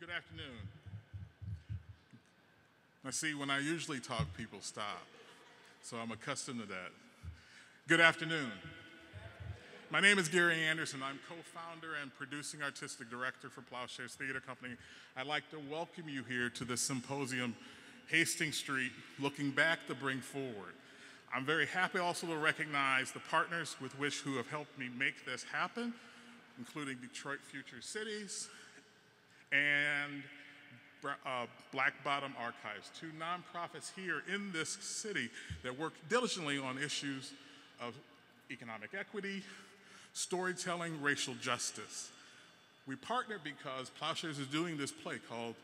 Good afternoon. I see when I usually talk, people stop. So I'm accustomed to that. Good afternoon. My name is Gary Anderson. I'm co founder and producing artistic director for Plowshares Theater Company. I'd like to welcome you here to this symposium, Hastings Street Looking Back to Bring Forward. I'm very happy also to recognize the partners with which who have helped me make this happen, including Detroit Future Cities and uh, Black Bottom Archives, two nonprofits here in this city that work diligently on issues of economic equity, storytelling, racial justice. We partner because Plowshares is doing this play called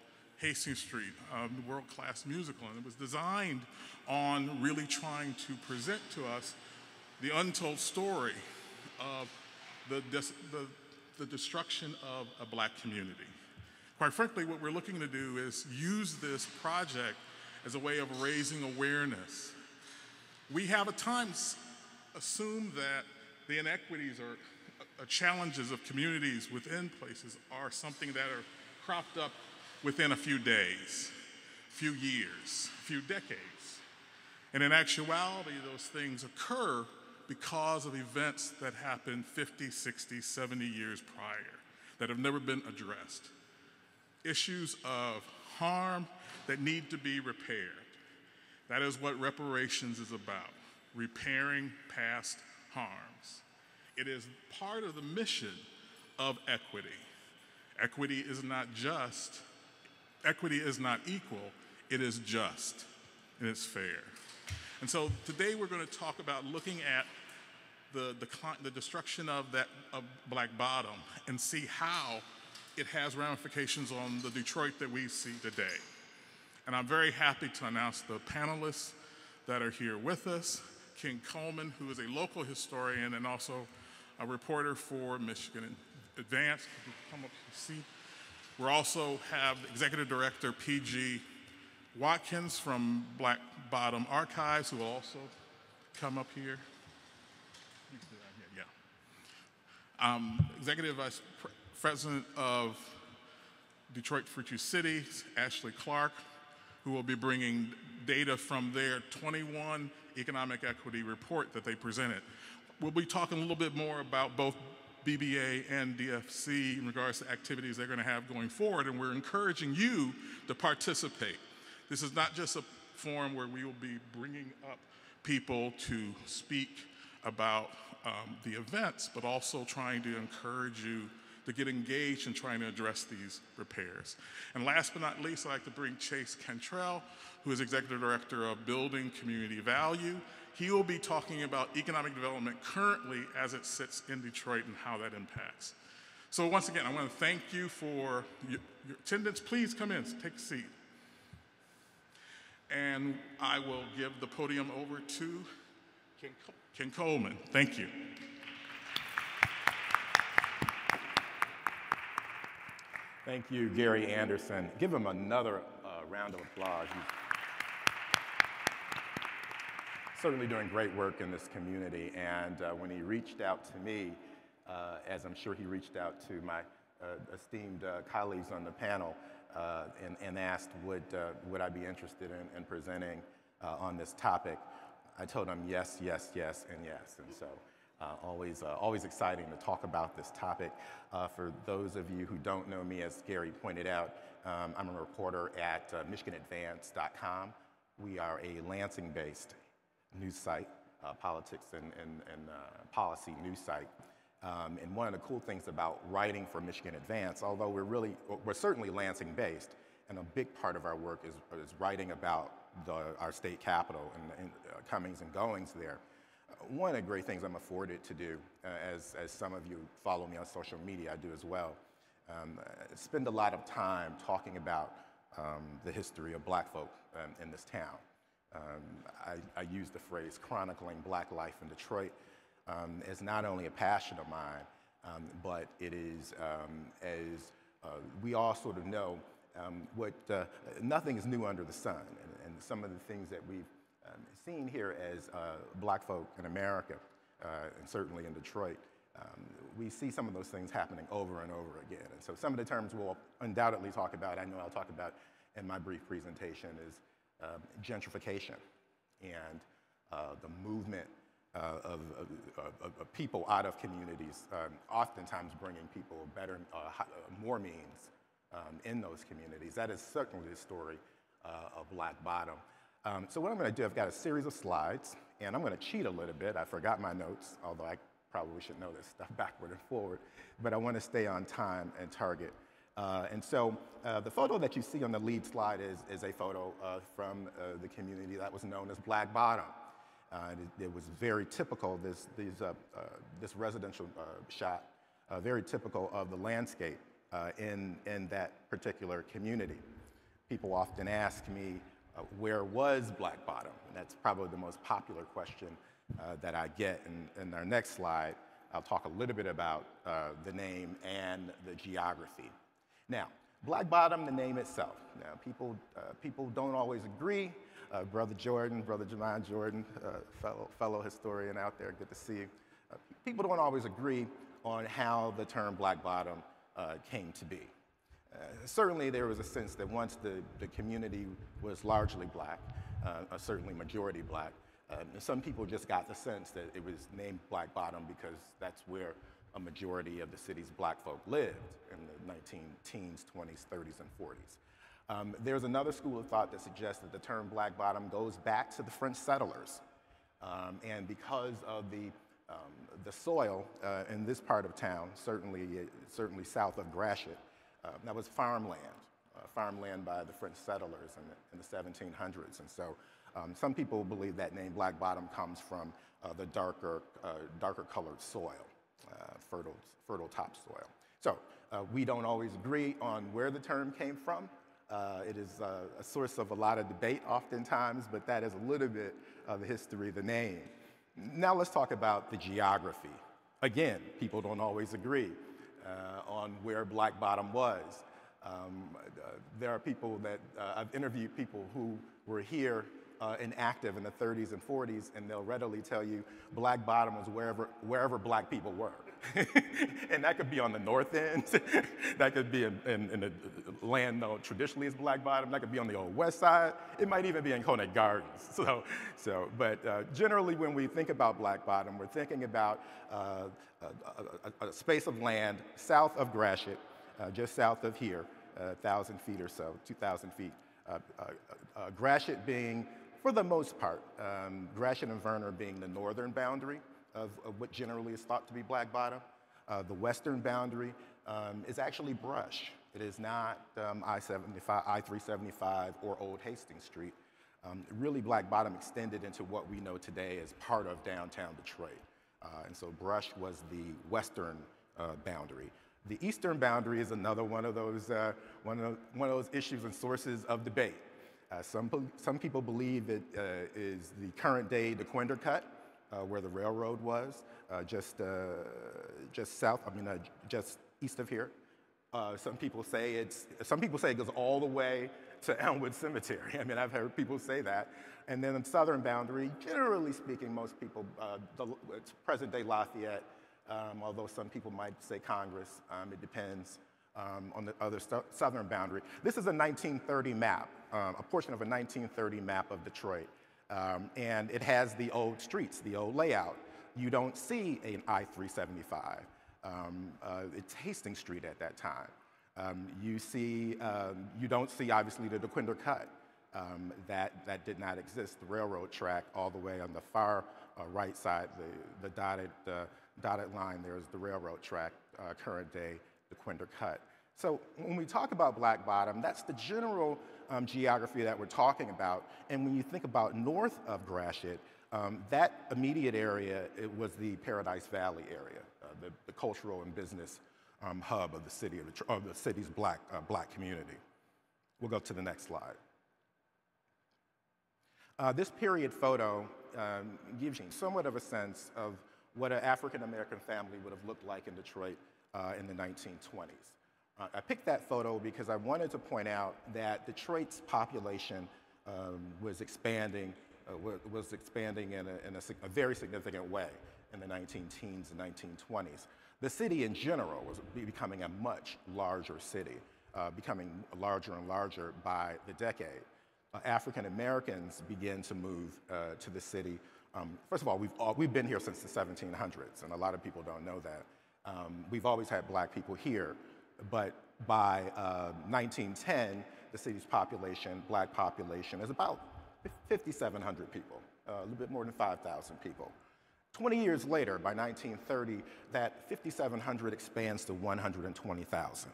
Hastings Street, um, world-class musical, and it was designed on really trying to present to us the untold story of the, the, the destruction of a black community. Quite frankly, what we're looking to do is use this project as a way of raising awareness. We have at times assumed that the inequities or uh, challenges of communities within places are something that are cropped up within a few days, few years, few decades. And in actuality, those things occur because of events that happened 50, 60, 70 years prior that have never been addressed. Issues of harm that need to be repaired. That is what reparations is about repairing past harms. It is part of the mission of equity. Equity is not just, equity is not equal, it is just and it's fair. And so today we're going to talk about looking at the, the, the destruction of that of Black Bottom and see how it has ramifications on the Detroit that we see today. And I'm very happy to announce the panelists that are here with us. Ken Coleman, who is a local historian and also a reporter for Michigan Advance. Come up see. We also have Executive Director PG Watkins from Black Bottom Archives, who will also come up here. Yeah. Um, Executive Vice President of Detroit Future Cities, Ashley Clark, who will be bringing data from their 21 economic equity report that they presented. We'll be talking a little bit more about both BBA and DFC in regards to activities they're going to have going forward, and we're encouraging you to participate. This is not just a forum where we will be bringing up people to speak about um, the events, but also trying to encourage you to get engaged in trying to address these repairs. And last but not least, I'd like to bring Chase Cantrell, who is Executive Director of Building Community Value. He will be talking about economic development currently as it sits in Detroit and how that impacts. So once again, I want to thank you for your, your attendance. Please come in, take a seat and I will give the podium over to Ken, Ken Coleman. Thank you. Thank you, Gary Anderson. Give him another uh, round of applause. He's certainly doing great work in this community. And uh, when he reached out to me, uh, as I'm sure he reached out to my uh, esteemed uh, colleagues on the panel, uh, and, and, asked would, would I be interested in, in presenting on this topic. I told him yes, yes, yes, and yes. And so uh, always, uh, always exciting to talk about this topic. Uh, for those of you who don't know me, as Gary pointed out, um, I'm a reporter at MichiganAdvance.com. We are a Lansing-based news site, politics and, and, and policy news site. Um, and one of the cool things about writing for Michigan Advance, although we're really, we're certainly Lansing based, and a big part of our work is, is writing about the, our state capital and, and uh, comings and goings there. Uh, one of the great things I'm afforded to do, uh, as, as some of you follow me on social media, I do as well, um, spend a lot of time talking about um, the history of black folk um, in this town. Um, I, I use the phrase chronicling black life in Detroit um, is not only a passion of mine, um, but it is, as uh, we all sort of know, what, uh, nothing is new under the sun. And, and, some of the things that we've seen here as uh, black folk in America, uh, and certainly in Detroit, Um, we see some of those things happening over and over again. And so some of the terms we'll undoubtedly talk about, I know I'll talk about in my brief presentation, is um, gentrification and uh, the movement uh, of, of, of, of, people out of communities, um, oftentimes bringing people better, uh, uh, more means um, in those communities. That is certainly the story of Black Bottom. Um, so what I'm going to do, I've got a series of slides, and I'm going to cheat a little bit. I forgot my notes, although I probably should know this stuff backward and forward, but I want to stay on time and target. Uh, and so uh, the photo that you see on the lead slide is, is a photo uh, from uh, the community that was known as Black Bottom. Uh, it, it, was very typical, this, these, uh, this residential shot, very typical of the landscape in, in that particular community. People often ask me, where was Black Bottom? And that's probably the most popular question that I get. In, in our next slide, I'll talk a little bit about the name and the geography. Now, Black Bottom, the name itself. Now, people, uh, people don't always agree. Uh, Brother Jordan, Brother Jamon Jordan, uh, fellow, fellow historian out there, good to see you. Uh, people don't always agree on how the term Black Bottom uh, came to be. Uh, certainly, there was a sense that once the, the community was largely black, certainly majority black, some people just got the sense that it was named Black Bottom because that's where a majority of the city's black folk lived in the 19 teens, 20s, 30s, and 40s. Um, there's another school of thought that suggests that the term black bottom goes back to the French settlers. Um, and because of the, um, the soil uh, in this part of town, certainly, certainly south of Gratiot, uh, that was farmland, uh, farmland by the French settlers in the, in the 1700s. And so um, some people believe that name black bottom comes from uh, the darker, uh, darker colored soil. Uh, fertile, fertile topsoil. So we don't always agree on where the term came from. It is a source of a lot of debate oftentimes, but that is a little bit of the history of the name. Now let's talk about the geography. Again, people don't always agree on where Black Bottom was. Um, uh, there are people that uh, I've interviewed people who were here uh, and active in the 30s and 40s, and they'll readily tell you Black Bottom was wherever, wherever black people were. and that could be on the north end, that could be in, in, in the land known traditionally as Black Bottom, that could be on the old west side, it might even be in Conant Gardens. So, so but uh, generally when we think about Black Bottom, we're thinking about uh, a, a, a, space of land south of Gratiot, uh, just south of here, 1,000 feet or so, 2,000 feet. Uh, uh, uh, Gratiot being for the most part, um, Gratiot and Verner being the northern boundary of, of, what generally is thought to be Black Bottom. Uh, the western boundary um, is actually brush. It is not um, I-75, I-375 or Old Hastings Street. Um, really, Black Bottom extended into what we know today as part of downtown Detroit. Uh, and so brush was the western uh, boundary. The eastern boundary is another one of those, uh, one of, one of those issues and sources of debate. Uh, some, some people believe it uh, is the current day Dequindre Cut, where the railroad was, uh, just, uh, just south, I mean, uh, just east of here. some people say it's, some people say it goes all the way to Elmwood Cemetery. I mean, I've heard people say that. And then the southern boundary, generally speaking, most people, the, it's present day Lafayette, um, although some people might say Congress, um, it depends um, on the other southern boundary. This is a 1930 map, um, a portion of a 1930 map of Detroit. Um, and it has the old streets, the old layout. You don't see an I-375. Um, uh, it's Hastings Street at that time. Um, you see, um, you don't see obviously the Dequindre Cut. that, that did not exist. The railroad track all the way on the far uh, right side, the, the dotted, uh, dotted line there is the railroad track, uh, current day the Dequindre Cut. So when we talk about Black Bottom, that's the general um, geography that we're talking about. And when you think about north of Gratiot, um, that immediate area was the Paradise Valley area, uh, the, the, cultural and business um, hub of the city of the, of the city's black, uh, black community. We'll go to the next slide. Uh, this period photo um, gives you somewhat of a sense of what an African American family would have looked like in Detroit uh, in the 1920s. Uh, I picked that photo because I wanted to point out that Detroit's population um, was expanding, uh, was expanding in, a, in a, a, very significant way. in the 19 teens and 1920s. The city in general was becoming a much larger city, uh, becoming larger and larger by the decade. Uh, African Americans began to move uh, to the city. Um, first of all, we've, all, we've been here since the 1700s, and a lot of people don't know that. Um, we've always had black people here, but by 1910, uh, the city's population, black population, is about 5,700 people, uh, a little bit more than 5,000 people. 20 years later, by 1930, that 5,700 expands to 120,000.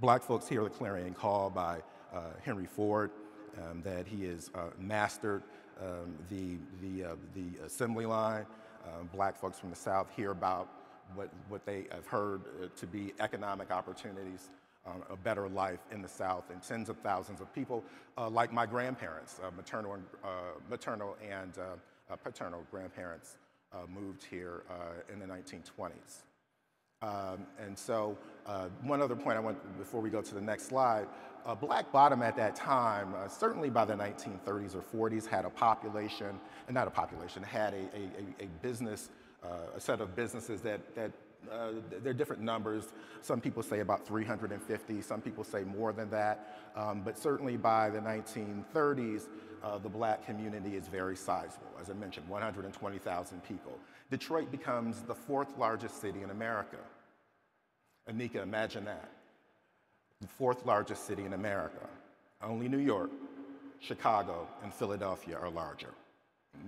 Black folks hear the clarion call by uh, Henry Ford um, that he has uh, mastered um, the, the, uh, the assembly line. Um, black folks from the South hear about what, what they have heard uh, to be economic opportunities, um, a better life in the South, and tens of thousands of people, uh, like my grandparents, uh, maternal and, maternal and paternal grandparents, moved here in the 1920s. Um, and so, uh, one other point I want before we go to the next slide uh, Black Bottom at that time, uh, certainly by the 1930s or 40s, had a population, and not a population, had a, a, a business, uh, a set of businesses that, that uh, there are different numbers. Some people say about 350, some people say more than that. Um, but certainly by the 1930s, uh, the black community is very sizable. As I mentioned, 120,000 people. Detroit becomes the fourth largest city in America. Anika, imagine that the fourth largest city in America. Only New York, Chicago, and Philadelphia are larger.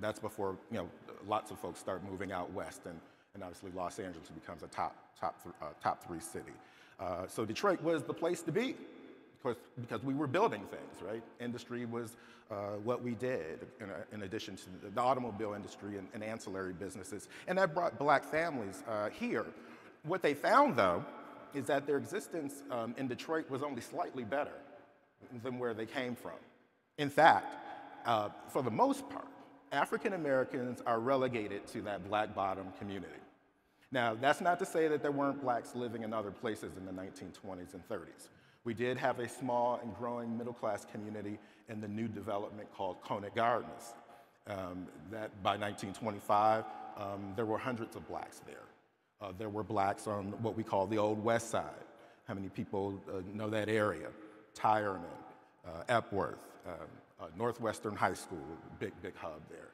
That's before you know lots of folks start moving out west, and, and obviously Los Angeles becomes a top top th uh, top three city. Uh, so Detroit was the place to be, because because we were building things, right? Industry was uh, what we did, in, in, addition to the automobile industry and, and, ancillary businesses, and that brought black families uh, here. What they found, though, is that their existence um, in Detroit was only slightly better than where they came from. In fact, uh, for the most part, African Americans are relegated to that black bottom community. Now, that's not to say that there weren't blacks living in other places in the 1920s and 30s. We did have a small and growing middle class community in the new development called Conant Gardens. Um, that by 1925, um, there were hundreds of blacks there. Uh, there were blacks on what we call the Old West Side. How many people uh, know that area? Tireman, uh, Epworth, um, uh, Northwestern High School, big, big hub there.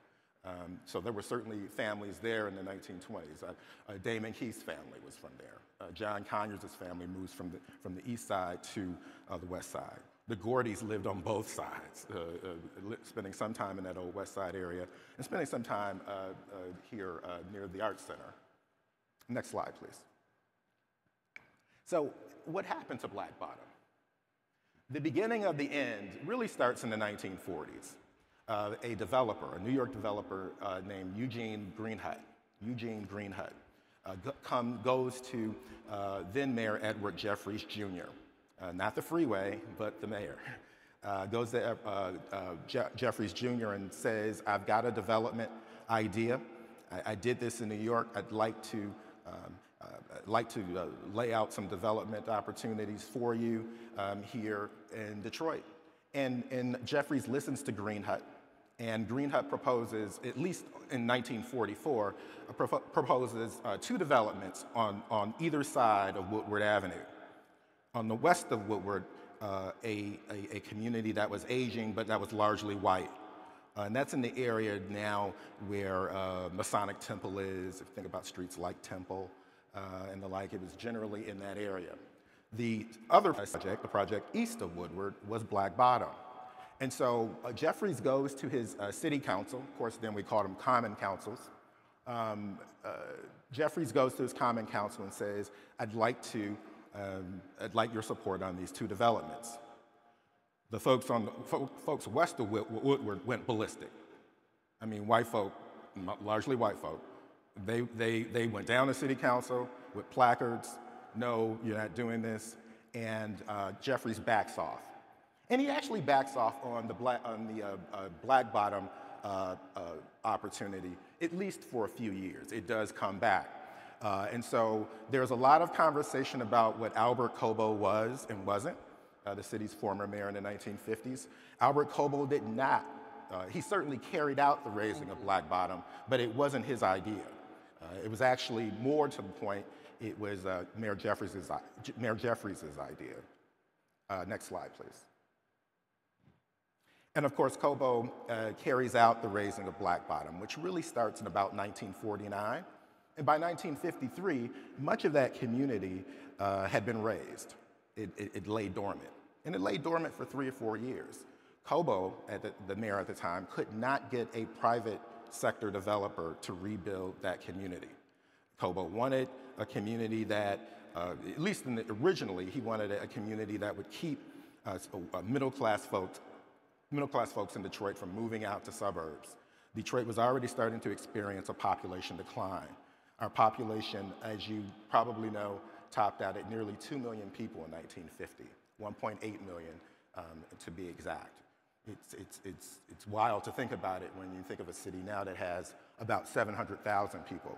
Um, so there were certainly families there in the 1920s. Uh, uh, Damon Keith's family was from there. John Conyers' family moves from the, from the east side to the west side. The Gordys lived on both sides, spending some time in that old west side area and spending some time here near the Arts Center. Next slide, please. So, what happened to Black Bottom? The beginning of the end really starts in the 1940s. Uh, a developer, a New York developer uh, named Eugene Greenhut, Eugene Greenhut, uh, come, goes to uh, then Mayor Edward Jeffries Jr., uh, not the freeway, but the mayor. Uh, goes to Je Jeffries Jr. and says, I've got a development idea. I, I did this in New York. I'd like to um, I'd like to uh, lay out some development opportunities for you um, here in Detroit. And, and Jeffries listens to Greenhut, and Greenhut proposes, at least in 1944, uh, pro proposes uh, two developments on, on either side of Woodward Avenue. On the west of Woodward, uh, a, a, a, community that was aging, but that was largely white. Uh, and that's in the area now where uh, Masonic Temple is. If you think about streets like Temple uh, and the like, it was generally in that area. The other project, the project east of Woodward, was Black Bottom. And so uh, Jeffries goes to his uh, city council. Of course, then we called them common councils. Um, uh, Jeffries goes to his common council and says, I'd like to, um, I'd like your support on these two developments the folks on the folks west of Woodward went ballistic. I mean, white folk, largely white folk, they, they, they went down to city council with placards, no, you're not doing this, and uh, Jeffries backs off. And he actually backs off on the black, on the, uh, uh, black bottom uh, uh, opportunity, at least for a few years. It does come back. Uh, and so there's a lot of conversation about what Albert Cobo was and wasn't uh, the city's former mayor in the 1950s. Albert Cobo did not, uh, he certainly carried out the razing of Black Bottom, but it wasn't his idea. It was actually more to the point, it was Mayor Jeffries' Mayor Jeffries' idea. next slide, please. And of course, Cobo uh, carries out the razing of Black Bottom, which really starts in about 1949. And by 1953, much of that community uh, had been razed. It, it, it, lay dormant. And it lay dormant for three or four years. Cobo, at the, the mayor at the time, could not get a private sector developer to rebuild that community. Cobo wanted a community that, uh, at least the, originally, he wanted a, community that would keep uh, middle class folks middle class folks in Detroit from moving out to suburbs. Detroit was already starting to experience a population decline. Our population, as you probably know, topped out at nearly 2 million people in 1950, 1.8 million um, to be exact. It's, it's, it's, it's wild to think about it when you think of a city now that has about 700,000 people.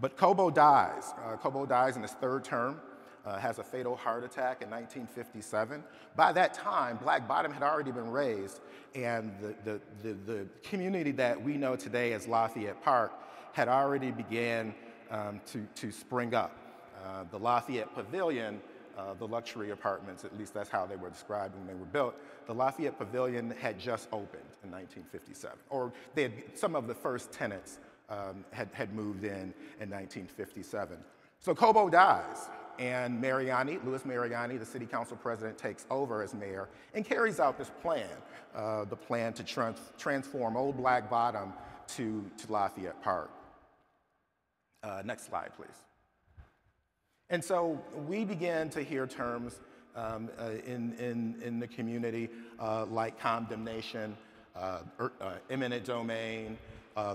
But Cobo dies. Uh, Cobo dies in his third term uh, has a fatal heart attack in 1957. By that time, Black Bottom had already been razed, and the, the, the, the community that we know today as Lafayette Park had already began um, to, to spring up. Uh, the Lafayette Pavilion, uh, the luxury apartments, at least that's how they were described when they were built, the Lafayette Pavilion had just opened in 1957, or they had, some of the first tenants um, had, had moved in in 1957. So Cobo dies and Miriani, Louis Miriani, the city council president, takes over as mayor and carries out this plan, uh, the plan to trans transform Old Black Bottom to, to Lafayette Park. Uh, next slide, please. And so we began to hear terms um, uh, in, in, in the community uh, like condemnation, uh, er, uh, eminent domain,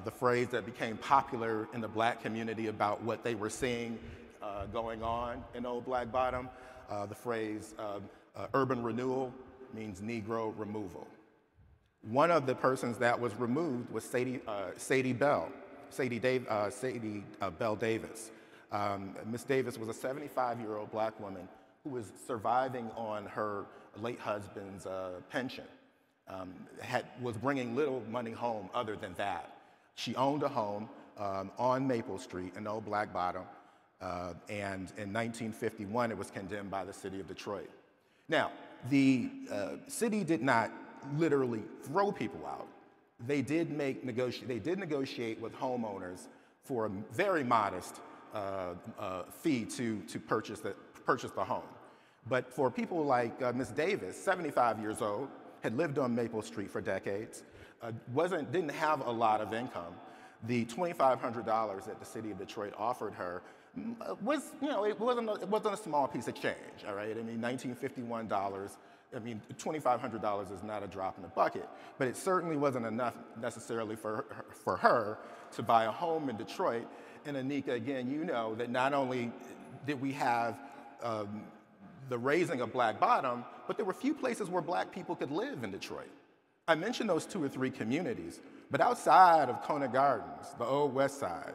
the phrase that became popular in the black community about what they were seeing uh, going on in Old Black Bottom. Uh, the phrase um, uh, urban renewal means Negro removal. One of the persons that was removed was Sadie, uh, Sadie Bell, Sadie, Dave, uh, Sadie uh, Bell Davis. Um, Miss Davis was a 75 year old black woman who was surviving on her late husband's pension. Um, had, was bringing little money home other than that. She owned a home um, on Maple Street in Old Black Bottom. Uh, and in 1951, it was condemned by the city of Detroit. Now, the uh, city did not literally throw people out. They did make negotiate. They did negotiate with homeowners for a very modest uh, uh fee to to purchase the purchase the home. But for people like uh, Ms. Davis, 75 years old, had lived on Maple Street for decades, uh, wasn't didn't have a lot of income. The $2,500 that the city of Detroit offered her was, you know, it wasn't, a, it wasn't a small piece of change, all right? I mean, 1951 dollars, I mean, $2,500 is not a drop in the bucket, but it certainly wasn't enough necessarily for, for her to buy a home in Detroit. And Anika, again, you know that not only did we have um, the razing of Black Bottom, but there were few places where black people could live in Detroit. I mentioned those two or three communities, but outside of Conant Gardens, the Old West Side,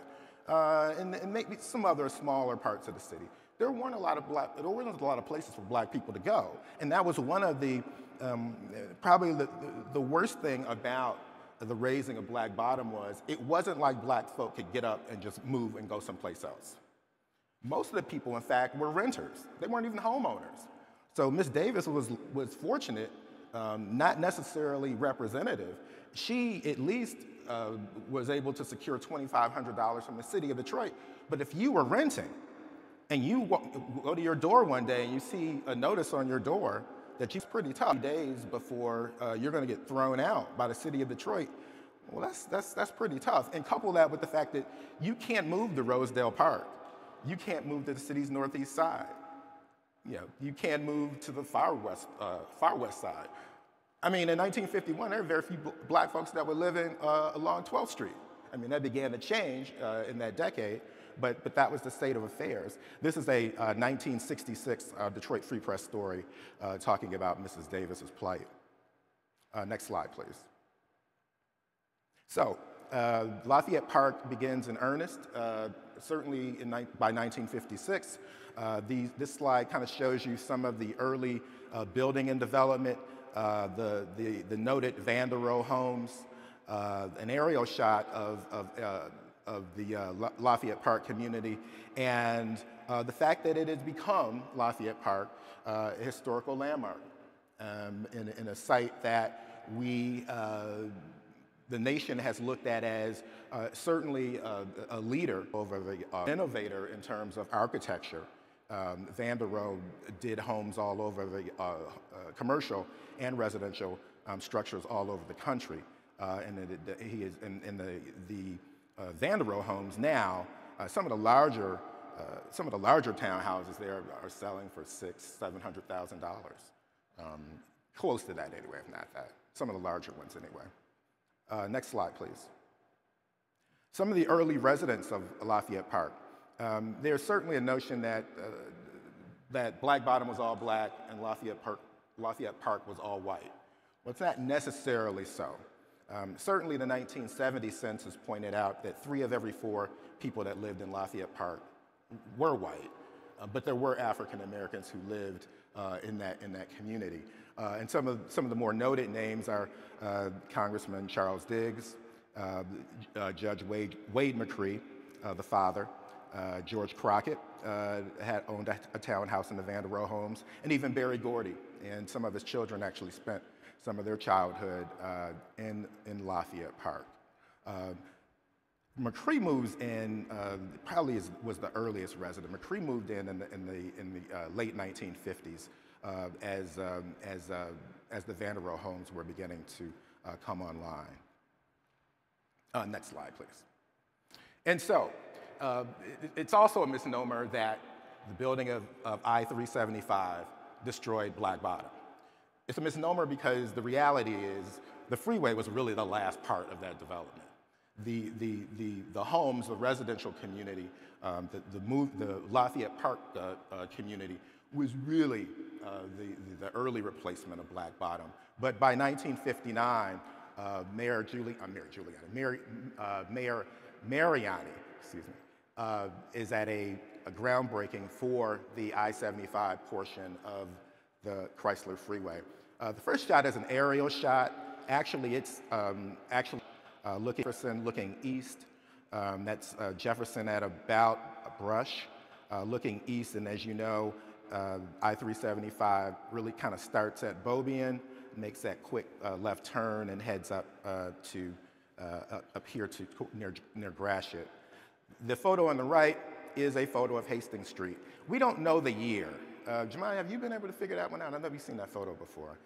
uh, and, and, maybe some other smaller parts of the city. There weren't a lot of black, there weren't a lot of places for black people to go. And that was one of the, um, probably the, the worst thing about the razing of Black Bottom was it wasn't like black folk could get up and just move and go someplace else. Most of the people, in fact, were renters. They weren't even homeowners. So Miss Davis was, was fortunate, um, not necessarily representative. She at least uh, was able to secure $2,500 from the city of Detroit. But if you were renting and you go to your door one day and you see a notice on your door that you're pretty tough days before uh, you're going to get thrown out by the city of Detroit, well, that's, that's, that's pretty tough. And couple that with the fact that you can't move to Rosedale Park. You can't move to the city's northeast side. You, know, you can't move to the far west, uh, far west side. I mean, in 1951, there were very few black folks that were living uh, along 12th Street. I mean, that began to change uh, in that decade, but, but that was the state of affairs. This is a uh, 1966 uh, Detroit Free Press story uh, talking about Mrs. Davis's plight. Uh, next slide, please. So, Lafayette Park begins in earnest, certainly in, by 1956. The, this slide kind of shows you some of the early building and development uh, the, the, the, noted Van der Rohe homes, uh, an aerial shot of, of uh, of the uh, Lafayette Park community and uh, the fact that it has become Lafayette Park uh, a historical landmark um, in, in, a site that we, uh, the nation has looked at as uh, certainly a, a, leader over the uh, innovator in terms of architecture. Um, Van der Rohe did homes all over the commercial and residential um, structures all over the country. and the, the, he is in the, the uh, Van der Rohe homes now, uh, some of the larger uh, some of the larger townhouses there are selling for six, seven hundred thousand dollars, um, close to that anyway, if not that. Some of the larger ones anyway. Uh, next slide, please. Some of the early residents of Lafayette Park. Um, there's certainly a notion that uh, that Black Bottom was all black and Lafayette Park, Lafayette Park was all white. Well, it's not necessarily so. Um, certainly, the 1970 census pointed out that three of every four people that lived in Lafayette Park were white, uh, but there were African Americans who lived uh, in, that, in that community. Uh, and some of, some of the more noted names are uh, Congressman Charles Diggs, uh, uh, Judge Wade, Wade McCree, the father, George Crockett had owned a, a, townhouse in the Van der Rohe homes, and even Berry Gordy. And some of his children actually spent some of their childhood uh, in, in Lafayette Park. Uh, McCree moves in, uh, probably is, was the earliest resident. McCree moved in in the, in the, in the uh, late 1950s uh, as, um, as, uh, as the Van der Rohe homes were beginning to come online. next slide, please. And so, it, it's also a misnomer that the building of, of I-375 destroyed Black Bottom. It's a misnomer because the reality is the freeway was really the last part of that development. The, the, the, the homes, the residential community, um, the, the, move, the Lafayette Park uh, uh, community was really uh, the, the early replacement of Black Bottom. But by 1959, uh, Mayor Julie, uh, Mayor Giuliani, Mayor, uh, Mayor Miriani, excuse me, uh, is at a, a, groundbreaking for the I-75 portion of the Chrysler Freeway. Uh, the first shot is an aerial shot. Actually, it's um, actually uh, looking Jefferson looking east. Um, that's uh, Jefferson at about a Brush, uh, looking east. And as you know, uh, I-375 really kind of starts at Beaubien, makes that quick uh, left turn, and heads up to up here to near near Gratiot. The photo on the right is a photo of Hastings Street. We don't know the year. Uh, Jemai, have you been able to figure that one out? I know you've seen that photo before.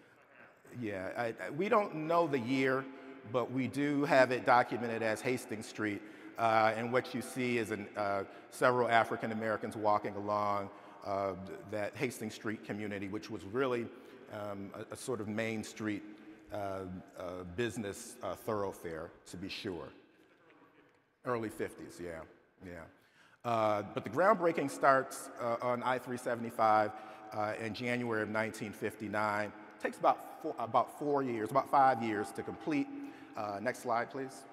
Yeah, I, I, we don't know the year, but we do have it documented as Hastings Street. Uh, and what you see is an, uh, several African Americans walking along uh, that Hastings Street community, which was really um, a, a, sort of main street uh, uh, business uh, thoroughfare, to be sure. Early 50s, yeah, yeah. But the groundbreaking starts on I-375 in January of 1959 takes about four, about four years, about five years to complete. Uh, next slide, please.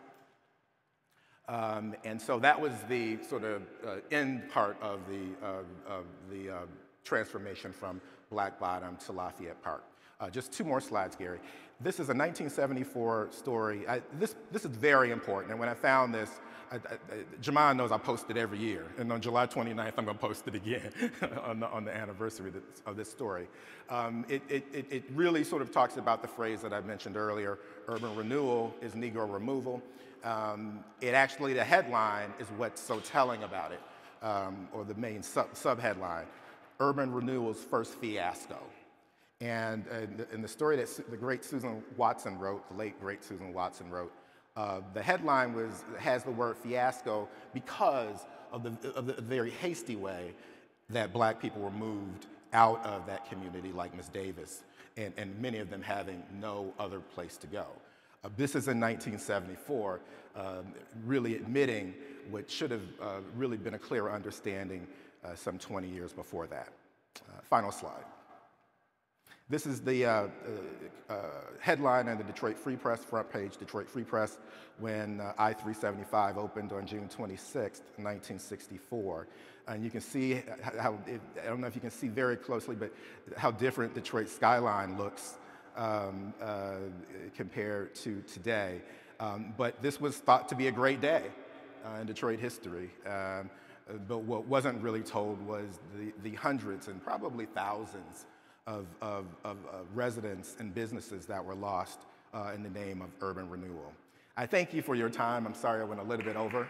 Um, and so that was the sort of uh, end part of the, uh, of the uh, transformation from Black Bottom to Lafayette Park. Uh, just two more slides, Gary. This is a 1974 story. I, this, this is very important. And when I found this, I, knows I post it every year, and on July 29th, I'm going to post it again on, the, on the anniversary of this story. Um, it, it, it really sort of talks about the phrase that I mentioned earlier, urban renewal is Negro removal. Um, it actually, the headline is what's so telling about it, um, or the main sub, subheadline, Urban Renewal's First Fiasco. And uh, in the story that the great Susan Watson wrote, the late great Susan Watson wrote, uh, the headline was, has the word fiasco because of the, of the very hasty way that black people were moved out of that community, like Miss Davis, and, and many of them having no other place to go. Uh, this is in 1974, um, really admitting what should have uh, really been a clear understanding uh, some 20 years before that. Uh, final slide. This is the uh, uh, uh, headline on the Detroit Free Press, front page, Detroit Free Press, when uh, I-375 opened on June 26, 1964. And you can see how, it, I don't know if you can see very closely, but how different Detroit skyline looks um, uh, compared to today. Um, but this was thought to be a great day. uh, in Detroit history. Um, but what wasn't really told was the, the hundreds and probably thousands of, of, of, residents and businesses that were lost uh, in the name of urban renewal. I thank you for your time. I'm sorry I went a little bit over.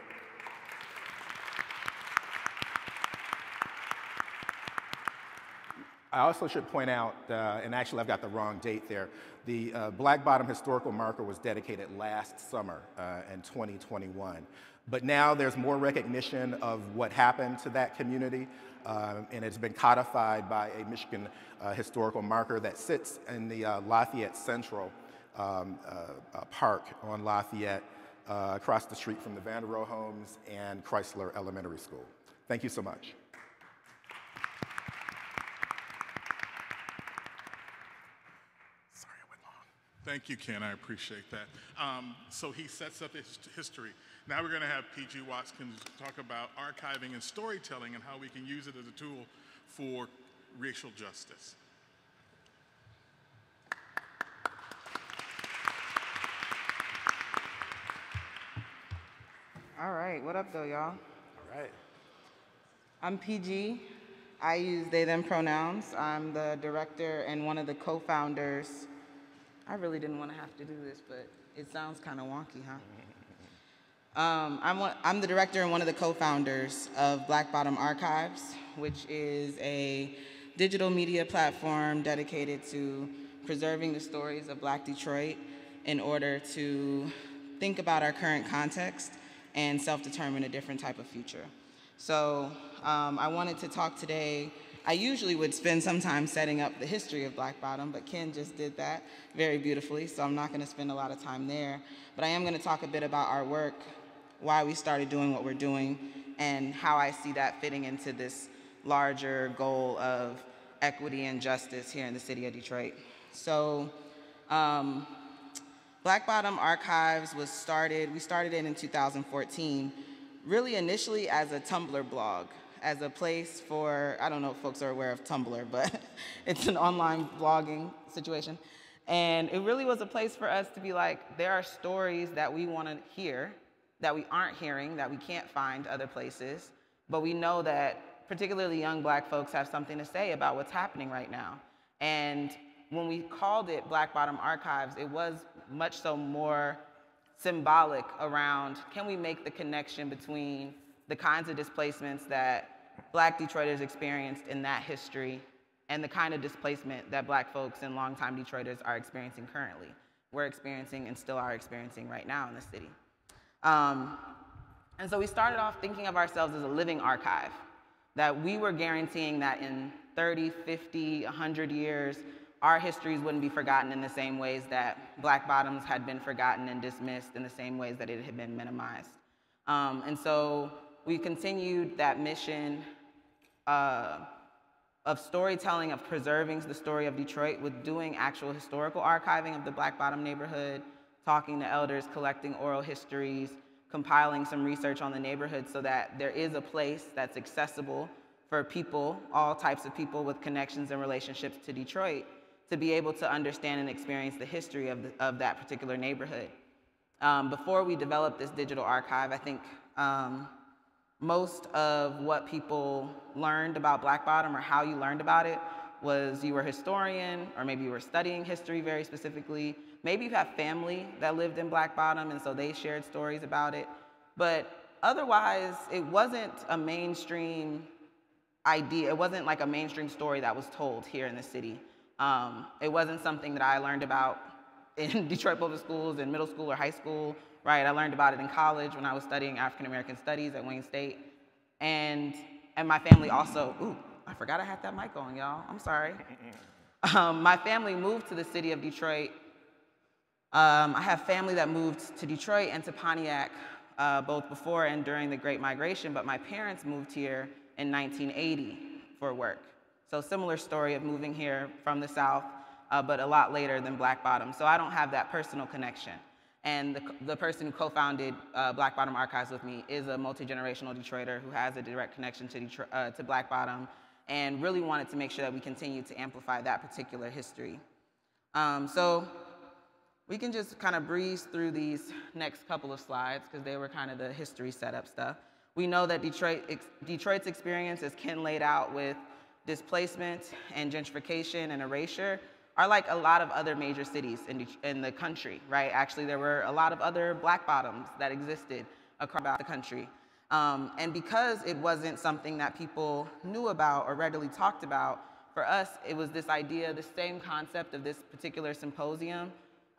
I also should point out, uh, and actually I've got the wrong date there, the uh, Black Bottom Historical Marker was dedicated last summer uh, in 2021. But now there's more recognition of what happened to that community, uh, and it's been codified by a Michigan uh, historical marker that sits in the uh, Lafayette Central um, Park on Lafayette, across the street from the Van der Rohe Homes and Chrysler Elementary School. Thank you so much. Sorry, I went long. Thank you, Ken. I appreciate that. Um, so he sets up his history. Now we're going to have PG Watkins talk about archiving and storytelling and how we can use it as a tool for racial justice. All right, what up though, y'all? All right. I'm PG. I use they, them pronouns. I'm the director and one of the co-founders I really didn't want to have to do this, but it sounds kind of wonky, huh? Mm-hmm. Um, I'm, one, I'm the director and one of the co-founders of Black Bottom Archives, which is a digital media platform dedicated to preserving the stories of Black Detroit in order to think about our current context and self-determine a different type of future. So um, I wanted to talk today I usually would spend some time setting up the history of Black Bottom, but Ken just did that very beautifully, so I'm not going to spend a lot of time there. But I am going to talk a bit about our work, why we started doing what we're doing, and how I see that fitting into this larger goal of equity and justice here in the city of Detroit. So, um, Black Bottom Archives was started, we started it in 2014, really initially as a Tumblr blog as a place for, I don't know if folks are aware of Tumblr, but it's an online blogging situation. And it really was a place for us to be like, there are stories that we want to hear that we aren't hearing, that we can't find other places, but we know that particularly young black folks have something to say about what's happening right now. And when we called it Black Bottom Archives, it was much so more symbolic around can we make the connection between the kinds of displacements that black Detroiters experienced in that history and the kind of displacement that black folks and longtime Detroiters are experiencing currently. We're experiencing and still are experiencing right now in the city. Um, and so we started off thinking of ourselves as a living archive, that we were guaranteeing that in 30, 50, 100 years, our histories wouldn't be forgotten in the same ways that Black Bottoms had been forgotten and dismissed in the same ways that it had been minimized. Um, and so we continued that mission uh, of storytelling, of preserving the story of Detroit with doing actual historical archiving of the Black Bottom neighborhood, talking to elders, collecting oral histories, compiling some research on the neighborhood so that there is a place that's accessible for people, all types of people with connections and relationships to Detroit, to be able to understand and experience the history of, the, of that particular neighborhood. Um, before we developed this digital archive, I think um, most of what people learned about Black Bottom or how you learned about it was you were a historian or maybe you were studying history very specifically. Maybe you have family that lived in Black Bottom and so they shared stories about it. But otherwise, it wasn't a mainstream idea. It wasn't like a mainstream story that was told here in the city. Um, it wasn't something that I learned about in Detroit Public Schools in middle school or high school right? I learned about it in college when I was studying African American Studies at Wayne State. And, and my family also, ooh, I forgot I had that mic on, y'all. I'm sorry. Um, my family moved to the city of Detroit. Um, I have family that moved to Detroit and to Pontiac uh, both before and during the Great Migration, but my parents moved here in 1980 for work. So similar story of moving here from the South, uh, but a lot later than Black Bottom. So I don't have that personal connection. And the, the person who co-founded uh, Black Bottom Archives with me is a multi-generational Detroiter who has a direct connection to, uh, to Black Bottom and really wanted to make sure that we continue to amplify that particular history. Um, so we can just kind of breeze through these next couple of slides because they were kind of the history setup stuff. We know that Detroit, ex Detroit's experience, as Ken laid out with displacement and gentrification and erasure, are like a lot of other major cities in, in the country, right? Actually, there were a lot of other black bottoms that existed across the country. Um, and because it wasn't something that people knew about or readily talked about, for us, it was this idea, the same concept of this particular symposium,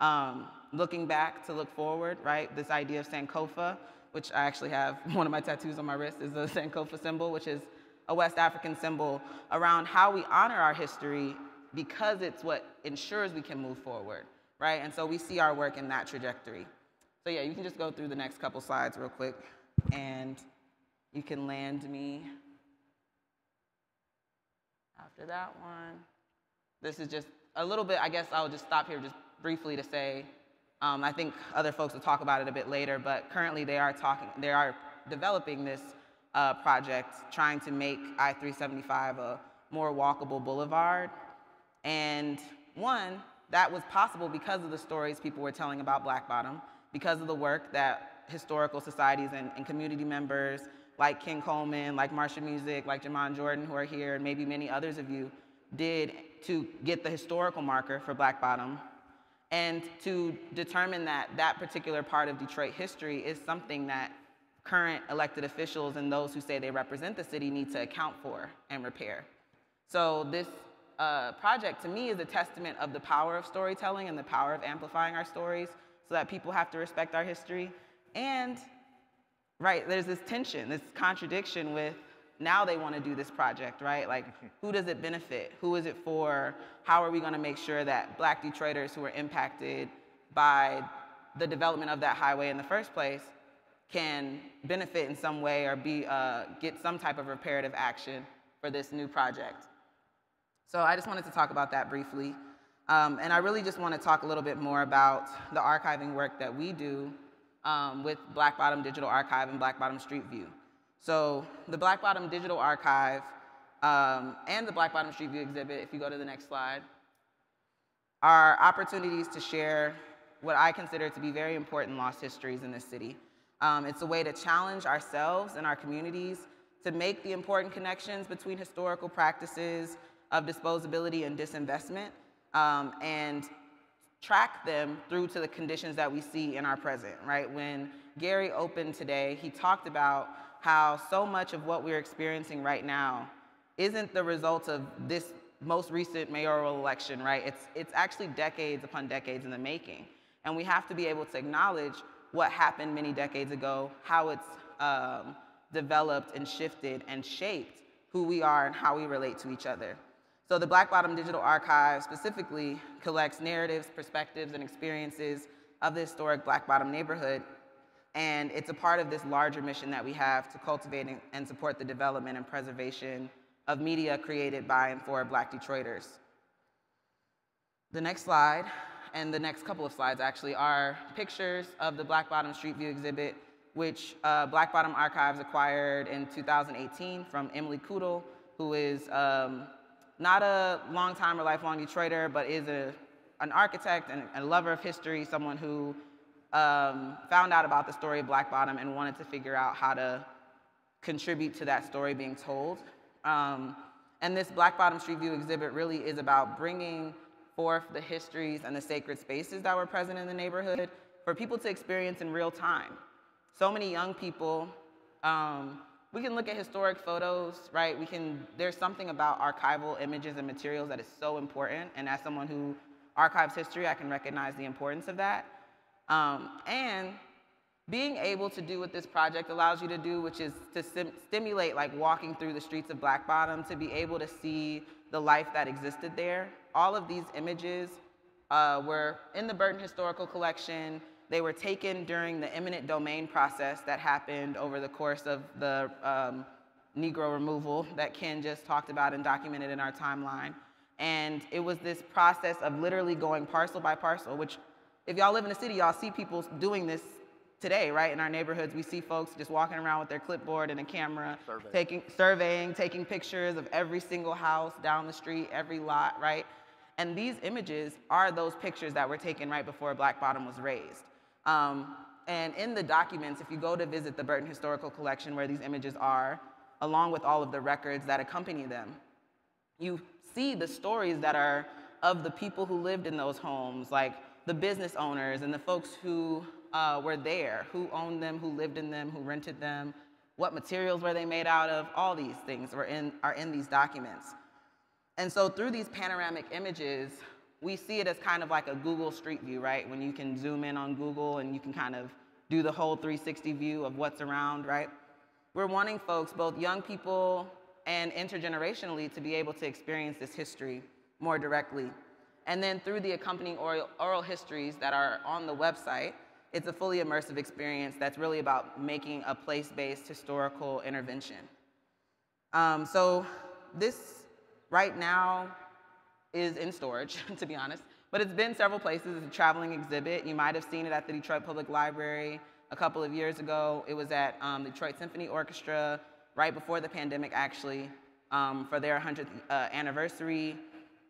um, looking back to look forward, right? This idea of Sankofa, which I actually have one of my tattoos on my wrist is a Sankofa symbol, which is a West African symbol around how we honor our history because it's what ensures we can move forward, right? And so we see our work in that trajectory. So yeah, you can just go through the next couple slides real quick and you can land me after that one. This is just a little bit, I guess I'll just stop here just briefly to say, um, I think other folks will talk about it a bit later, but currently they are talking, they are developing this uh, project trying to make I-375 a more walkable boulevard. And one, that was possible because of the stories people were telling about Black Bottom, because of the work that historical societies and, and community members like Ken Coleman, like Marsha Music, like Jamon Jordan, who are here, and maybe many others of you, did to get the historical marker for Black Bottom and to determine that that particular part of Detroit history is something that current elected officials and those who say they represent the city need to account for and repair. So this uh, project to me is a testament of the power of storytelling and the power of amplifying our stories so that people have to respect our history. And, right, there's this tension, this contradiction with now they want to do this project, right? Like, who does it benefit? Who is it for? How are we going to make sure that black Detroiters who are impacted by the development of that highway in the first place can benefit in some way or be, uh, get some type of reparative action for this new project? So I just wanted to talk about that briefly. Um, and I really just want to talk a little bit more about the archiving work that we do um, with Black Bottom Digital Archive and Black Bottom Street View. So the Black Bottom Digital Archive um, and the Black Bottom Street View exhibit, if you go to the next slide, are opportunities to share what I consider to be very important lost histories in this city. Um, it's a way to challenge ourselves and our communities to make the important connections between historical practices of disposability and disinvestment um, and track them through to the conditions that we see in our present, right? When Gary opened today, he talked about how so much of what we're experiencing right now isn't the result of this most recent mayoral election, right? It's, it's actually decades upon decades in the making. And we have to be able to acknowledge what happened many decades ago, how it's um, developed and shifted and shaped who we are and how we relate to each other. So the Black Bottom Digital Archive specifically collects narratives, perspectives, and experiences of the historic Black Bottom neighborhood and it's a part of this larger mission that we have to cultivate and support the development and preservation of media created by and for Black Detroiters. The next slide, and the next couple of slides actually, are pictures of the Black Bottom Street View exhibit, which uh, Black Bottom Archives acquired in 2018 from Emily Kutil, who is um, not a long-time or lifelong Detroiter, but is a, an architect and a lover of history, someone who um, found out about the story of Black Bottom and wanted to figure out how to contribute to that story being told. Um, and this Black Bottom Street View exhibit really is about bringing forth the histories and the sacred spaces that were present in the neighborhood for people to experience in real time. So many young people, um, we can look at historic photos, right? We can, there's something about archival images and materials that is so important. And as someone who archives history, I can recognize the importance of that. Um, and being able to do what this project allows you to do, which is to stimulate like walking through the streets of Black Bottom, to be able to see the life that existed there. All of these images uh, were in the Burton Historical Collection. They were taken during the eminent domain process that happened over the course of the um, Negro removal that Ken just talked about and documented in our timeline. And it was this process of literally going parcel by parcel, which if y'all live in the city, y'all see people doing this today, right? In our neighborhoods, we see folks just walking around with their clipboard and a camera, Survey. taking surveying, taking pictures of every single house down the street, every lot, right? And these images are those pictures that were taken right before Black Bottom was razed. Um, and in the documents, if you go to visit the Burton Historical Collection where these images are, along with all of the records that accompany them, you see the stories that are of the people who lived in those homes, like the business owners and the folks who uh, were there, who owned them, who lived in them, who rented them, what materials were they made out of, all these things are in, are in these documents. And so through these panoramic images, we see it as kind of like a Google Street View, right? When you can zoom in on Google and you can kind of do the whole 360 view of what's around, right? We're wanting folks, both young people and intergenerationally, to be able to experience this history more directly. And then through the accompanying oral, oral histories that are on the website, it's a fully immersive experience that's really about making a place-based historical intervention. Um, so this right now is in storage, to be honest, but it's been several places. It's a traveling exhibit. You might have seen it at the Detroit Public Library a couple of years ago. It was at um, Detroit Symphony Orchestra right before the pandemic, actually, um, for their 100th uh, anniversary.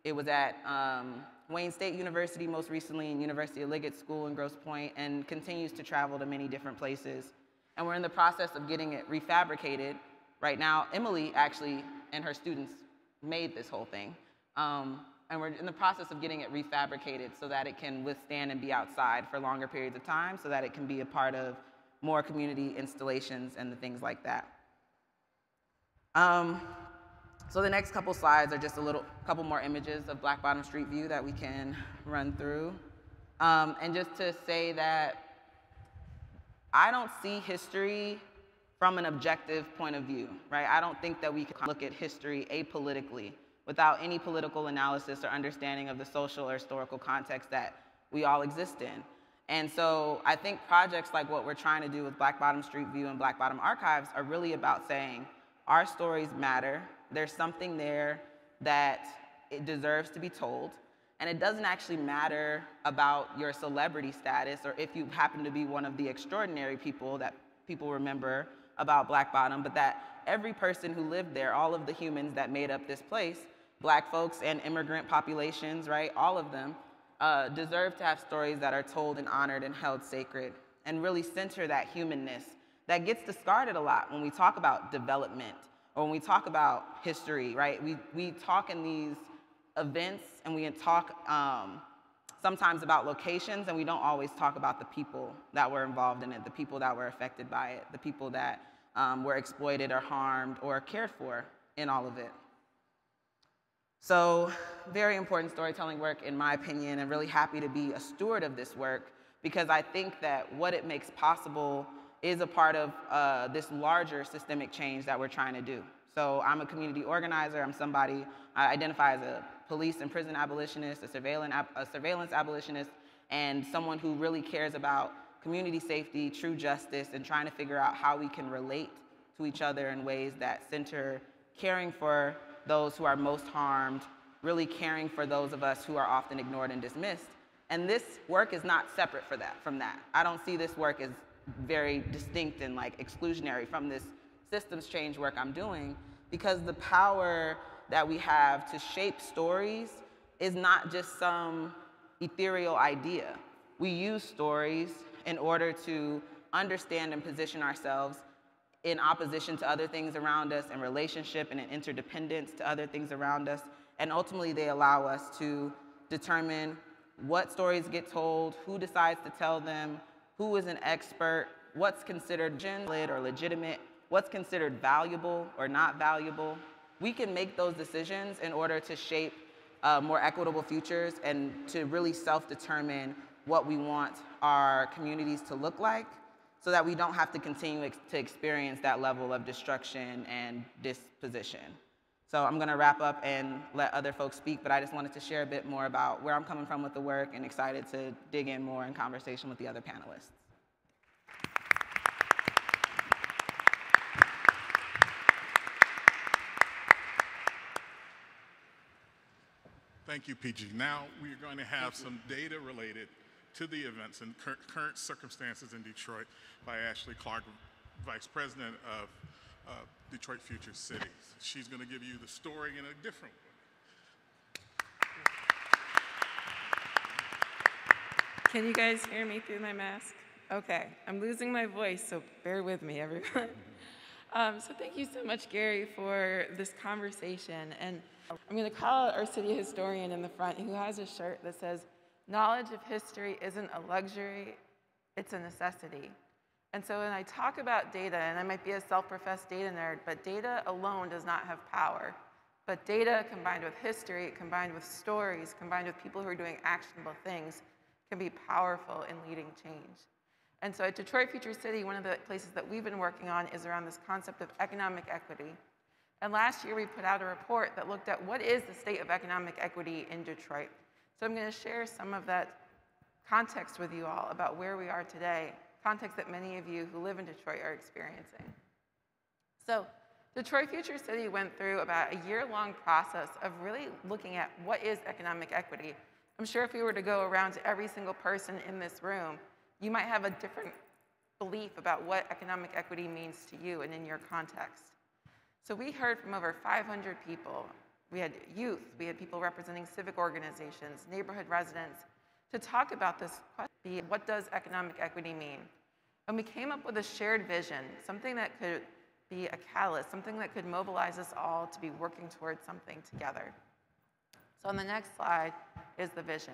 It was at um, Wayne State University most recently and University of Liggett School in Grosse Pointe and continues to travel to many different places. And we're in the process of getting it refabricated. Right now, Emily actually and her students made this whole thing. Um, and we're in the process of getting it refabricated so that it can withstand and be outside for longer periods of time so that it can be a part of more community installations and the things like that. Um, so the next couple slides are just a little, couple more images of Black Bottom Street View that we can run through. Um, and just to say that I don't see history from an objective point of view, right? I don't think that we can look at history apolitically without any political analysis or understanding of the social or historical context that we all exist in. And so I think projects like what we're trying to do with Black Bottom Street View and Black Bottom Archives are really about saying our stories matter, there's something there that it deserves to be told. And it doesn't actually matter about your celebrity status or if you happen to be one of the extraordinary people that people remember about Black Bottom, but that every person who lived there, all of the humans that made up this place, black folks and immigrant populations, right, all of them, uh, deserve to have stories that are told and honored and held sacred and really center that humanness that gets discarded a lot when we talk about development or when we talk about history, right? We, we talk in these events and we talk um, sometimes about locations and we don't always talk about the people that were involved in it, the people that were affected by it, the people that um, were exploited or harmed or cared for in all of it. So very important storytelling work in my opinion and really happy to be a steward of this work because I think that what it makes possible is a part of uh, this larger systemic change that we're trying to do. So I'm a community organizer. I'm somebody, I identify as a police and prison abolitionist, a surveillance, a surveillance abolitionist, and someone who really cares about community safety, true justice, and trying to figure out how we can relate to each other in ways that center caring for those who are most harmed, really caring for those of us who are often ignored and dismissed. And this work is not separate for that, from that. I don't see this work as very distinct and like exclusionary from this systems change work I'm doing because the power that we have to shape stories is not just some ethereal idea. We use stories in order to understand and position ourselves in opposition to other things around us, in relationship and in interdependence to other things around us. And ultimately, they allow us to determine what stories get told, who decides to tell them, who is an expert, what's considered valid or legitimate, what's considered valuable or not valuable. We can make those decisions in order to shape uh, more equitable futures and to really self-determine what we want our communities to look like so that we don't have to continue ex to experience that level of destruction and disposition. So I'm gonna wrap up and let other folks speak, but I just wanted to share a bit more about where I'm coming from with the work and excited to dig in more in conversation with the other panelists. Thank you, PG. Now we're going to have some data related to the events and cur current circumstances in Detroit by Ashley Clark, Vice President of uh, Detroit Future Cities. She's going to give you the story in a different way. Can you guys hear me through my mask? Okay, I'm losing my voice, so bear with me, everyone. Um, so thank you so much, Gary, for this conversation. And I'm going to call our city historian in the front who has a shirt that says, knowledge of history isn't a luxury, it's a necessity. And so when I talk about data, and I might be a self-professed data nerd, but data alone does not have power. But data combined with history, combined with stories, combined with people who are doing actionable things, can be powerful in leading change. And so at Detroit Future City, one of the places that we've been working on is around this concept of economic equity. And last year we put out a report that looked at what is the state of economic equity in Detroit. So I'm going to share some of that context with you all about where we are today, context that many of you who live in Detroit are experiencing. So Detroit Future City went through about a year-long process of really looking at what is economic equity. I'm sure if we were to go around to every single person in this room, you might have a different belief about what economic equity means to you and in your context. So we heard from over 500 people. We had youth, we had people representing civic organizations, neighborhood residents, to talk about this question, what does economic equity mean? And we came up with a shared vision, something that could be a catalyst, something that could mobilize us all to be working towards something together. So on the next slide is the vision.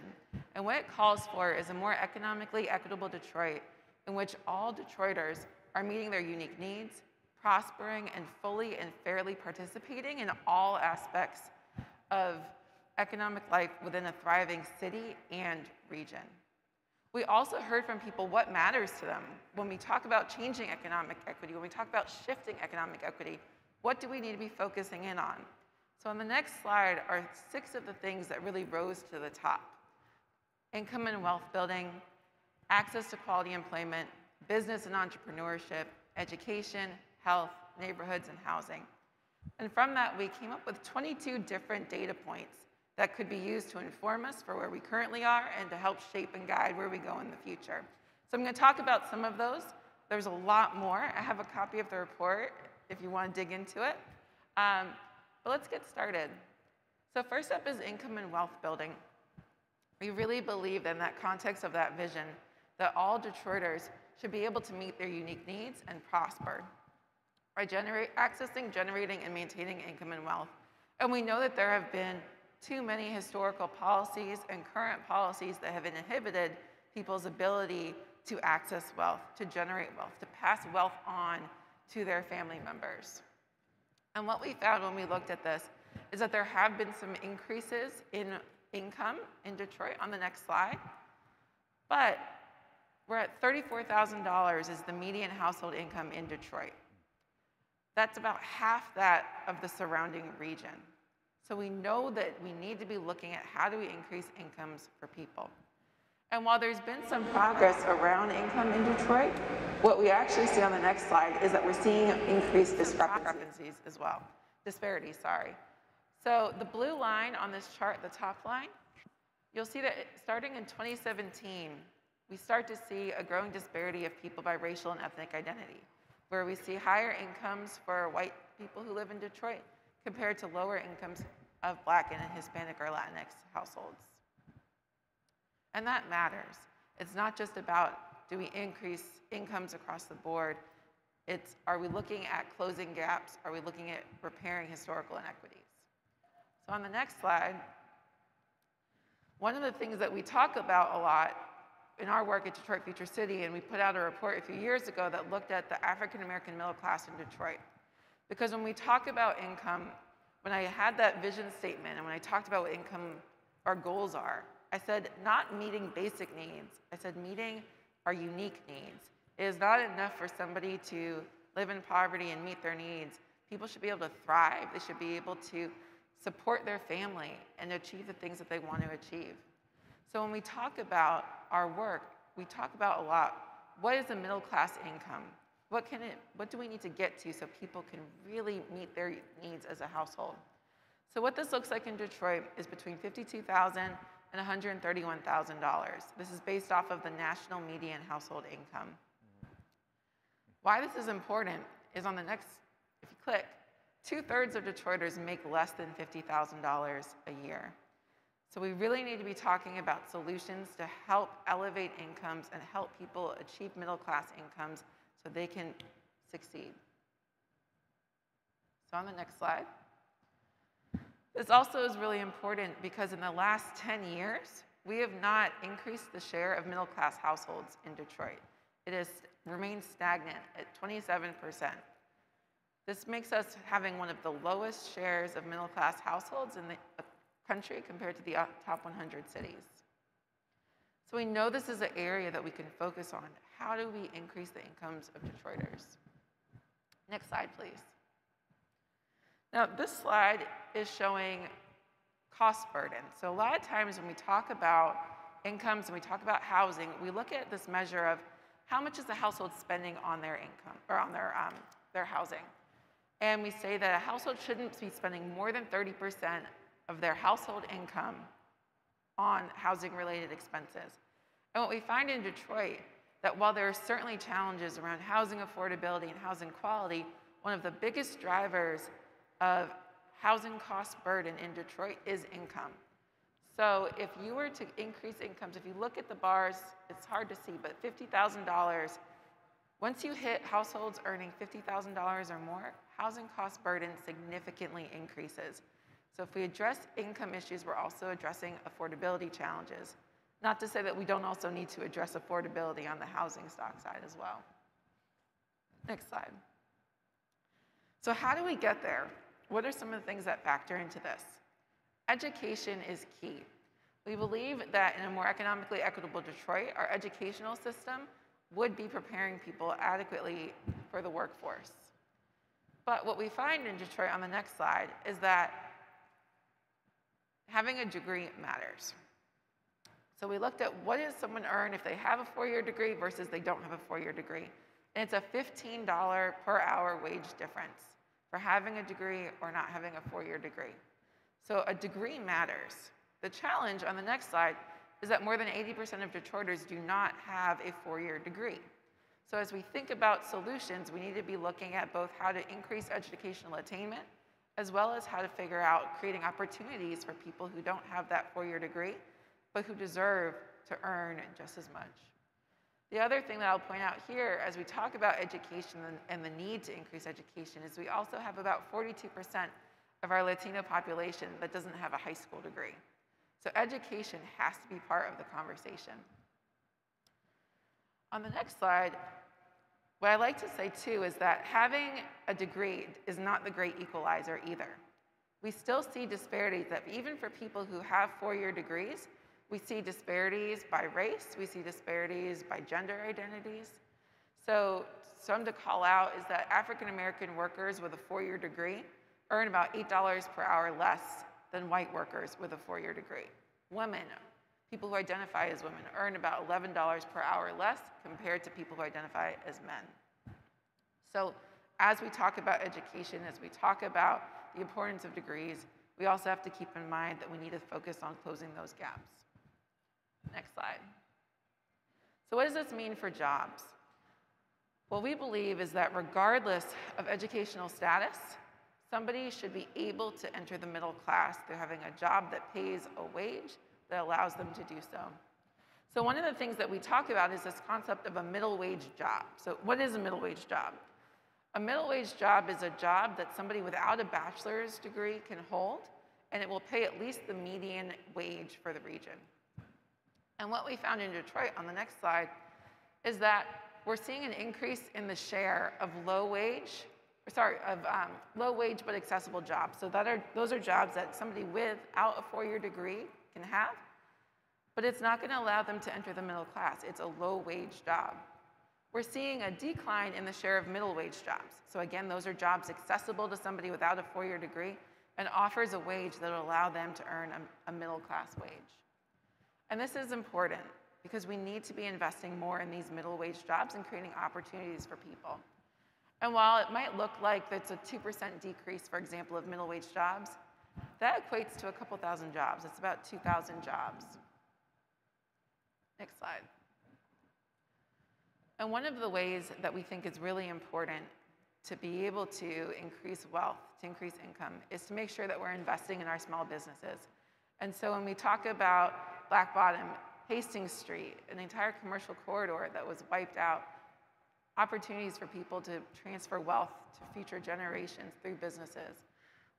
And what it calls for is a more economically equitable Detroit in which all Detroiters are meeting their unique needs, prospering, and fully and fairly participating in all aspects of economic life within a thriving city and region. We also heard from people what matters to them. When we talk about changing economic equity, when we talk about shifting economic equity, what do we need to be focusing in on? So on the next slide are six of the things that really rose to the top. Income and wealth building, access to quality employment, business and entrepreneurship, education, health, neighborhoods, and housing. And from that, we came up with 22 different data points that could be used to inform us for where we currently are and to help shape and guide where we go in the future. So I'm going to talk about some of those. There's a lot more. I have a copy of the report if you want to dig into it. Um, but let's get started. So first up is income and wealth building. We really believe in that context of that vision that all Detroiters should be able to meet their unique needs and prosper by generate, accessing, generating, and maintaining income and wealth. And we know that there have been too many historical policies and current policies that have inhibited people's ability to access wealth, to generate wealth, to pass wealth on to their family members. And what we found when we looked at this is that there have been some increases in income in Detroit on the next slide, but we're at $34,000 is the median household income in Detroit. That's about half that of the surrounding region. So we know that we need to be looking at how do we increase incomes for people. And while there's been some progress around income in Detroit, what we actually see on the next slide is that we're seeing increased discrepancies as well. Disparities, sorry. So the blue line on this chart, the top line, you'll see that starting in 2017, we start to see a growing disparity of people by racial and ethnic identity, where we see higher incomes for white people who live in Detroit compared to lower incomes of black and Hispanic or Latinx households. And that matters. It's not just about do we increase incomes across the board, it's are we looking at closing gaps? Are we looking at repairing historical inequities? So on the next slide, one of the things that we talk about a lot in our work at Detroit Future City, and we put out a report a few years ago that looked at the African American middle class in Detroit. Because when we talk about income, when I had that vision statement and when I talked about what income our goals are, I said, not meeting basic needs. I said, meeting our unique needs. It is not enough for somebody to live in poverty and meet their needs. People should be able to thrive. They should be able to support their family and achieve the things that they want to achieve. So when we talk about our work, we talk about a lot. What is a middle class income? What, can it, what do we need to get to so people can really meet their needs as a household? So what this looks like in Detroit is between 52,000 and $131,000. This is based off of the national median household income. Why this is important is on the next, if you click, two thirds of Detroiters make less than $50,000 a year. So we really need to be talking about solutions to help elevate incomes and help people achieve middle class incomes so they can succeed. So on the next slide. This also is really important because in the last 10 years, we have not increased the share of middle class households in Detroit. It has remained stagnant at 27%. This makes us having one of the lowest shares of middle class households in the country compared to the top 100 cities. So we know this is an area that we can focus on. How do we increase the incomes of Detroiters? Next slide, please. Now, this slide is showing cost burden. So a lot of times when we talk about incomes and we talk about housing, we look at this measure of how much is the household spending on their income or on their, um, their housing. And we say that a household shouldn't be spending more than 30% of their household income on housing related expenses. And what we find in Detroit, that while there are certainly challenges around housing affordability and housing quality, one of the biggest drivers of housing cost burden in Detroit is income. So if you were to increase incomes, if you look at the bars, it's hard to see, but $50,000, once you hit households earning $50,000 or more, housing cost burden significantly increases. So if we address income issues, we're also addressing affordability challenges. Not to say that we don't also need to address affordability on the housing stock side as well. Next slide. So how do we get there? What are some of the things that factor into this? Education is key. We believe that in a more economically equitable Detroit, our educational system would be preparing people adequately for the workforce. But what we find in Detroit on the next slide is that having a degree matters. So we looked at what does someone earn if they have a four-year degree versus they don't have a four-year degree. And it's a $15 per hour wage difference for having a degree or not having a four-year degree. So a degree matters. The challenge on the next slide is that more than 80% of Detroiters do not have a four-year degree. So as we think about solutions, we need to be looking at both how to increase educational attainment as well as how to figure out creating opportunities for people who don't have that four-year degree, but who deserve to earn just as much. The other thing that I'll point out here as we talk about education and, the need to increase education is we also have about 42% of our Latino population that doesn't have a high school degree. So education has to be part of the conversation. On the next slide, what I like to say too is that having a degree is not the great equalizer either. We still see disparities that even for people who have four-year degrees, we see disparities by race, we see disparities by gender identities. So some to call out is that African American workers with a four-year degree earn about $8 per hour less than white workers with a four-year degree. Women people who identify as women earn about $11 per hour less compared to people who identify as men. So as we talk about education, as we talk about the importance of degrees, we also have to keep in mind that we need to focus on closing those gaps. Next slide. So what does this mean for jobs? What we believe is that regardless of educational status, somebody should be able to enter the middle class through having a job that pays a wage that allows them to do so. So one of the things that we talk about is this concept of a middle wage job. So what is a middle wage job? A middle wage job is a job that somebody without a bachelor's degree can hold, and it will pay at least the median wage for the region. And what we found in Detroit on the next slide is that we're seeing an increase in the share of low wage, sorry, of um, low wage but accessible jobs. So that are, those are jobs that somebody without a four-year degree can have, but it's not going to allow them to enter the middle class. It's a low wage job. We're seeing a decline in the share of middle wage jobs. So again, those are jobs accessible to somebody without a four-year degree and offers a wage that will allow them to earn a, a middle class wage. And this is important because we need to be investing more in these middle wage jobs and creating opportunities for people. And while it might look like it's a 2% decrease, for example, of middle wage jobs, that equates to a couple thousand jobs. It's about 2,000 jobs. Next slide. And one of the ways that we think is really important to be able to increase wealth, to increase income, is to make sure that we're investing in our small businesses. And so when we talk about Black Bottom, Hastings Street, an entire commercial corridor that was wiped out, opportunities for people to transfer wealth to future generations through businesses.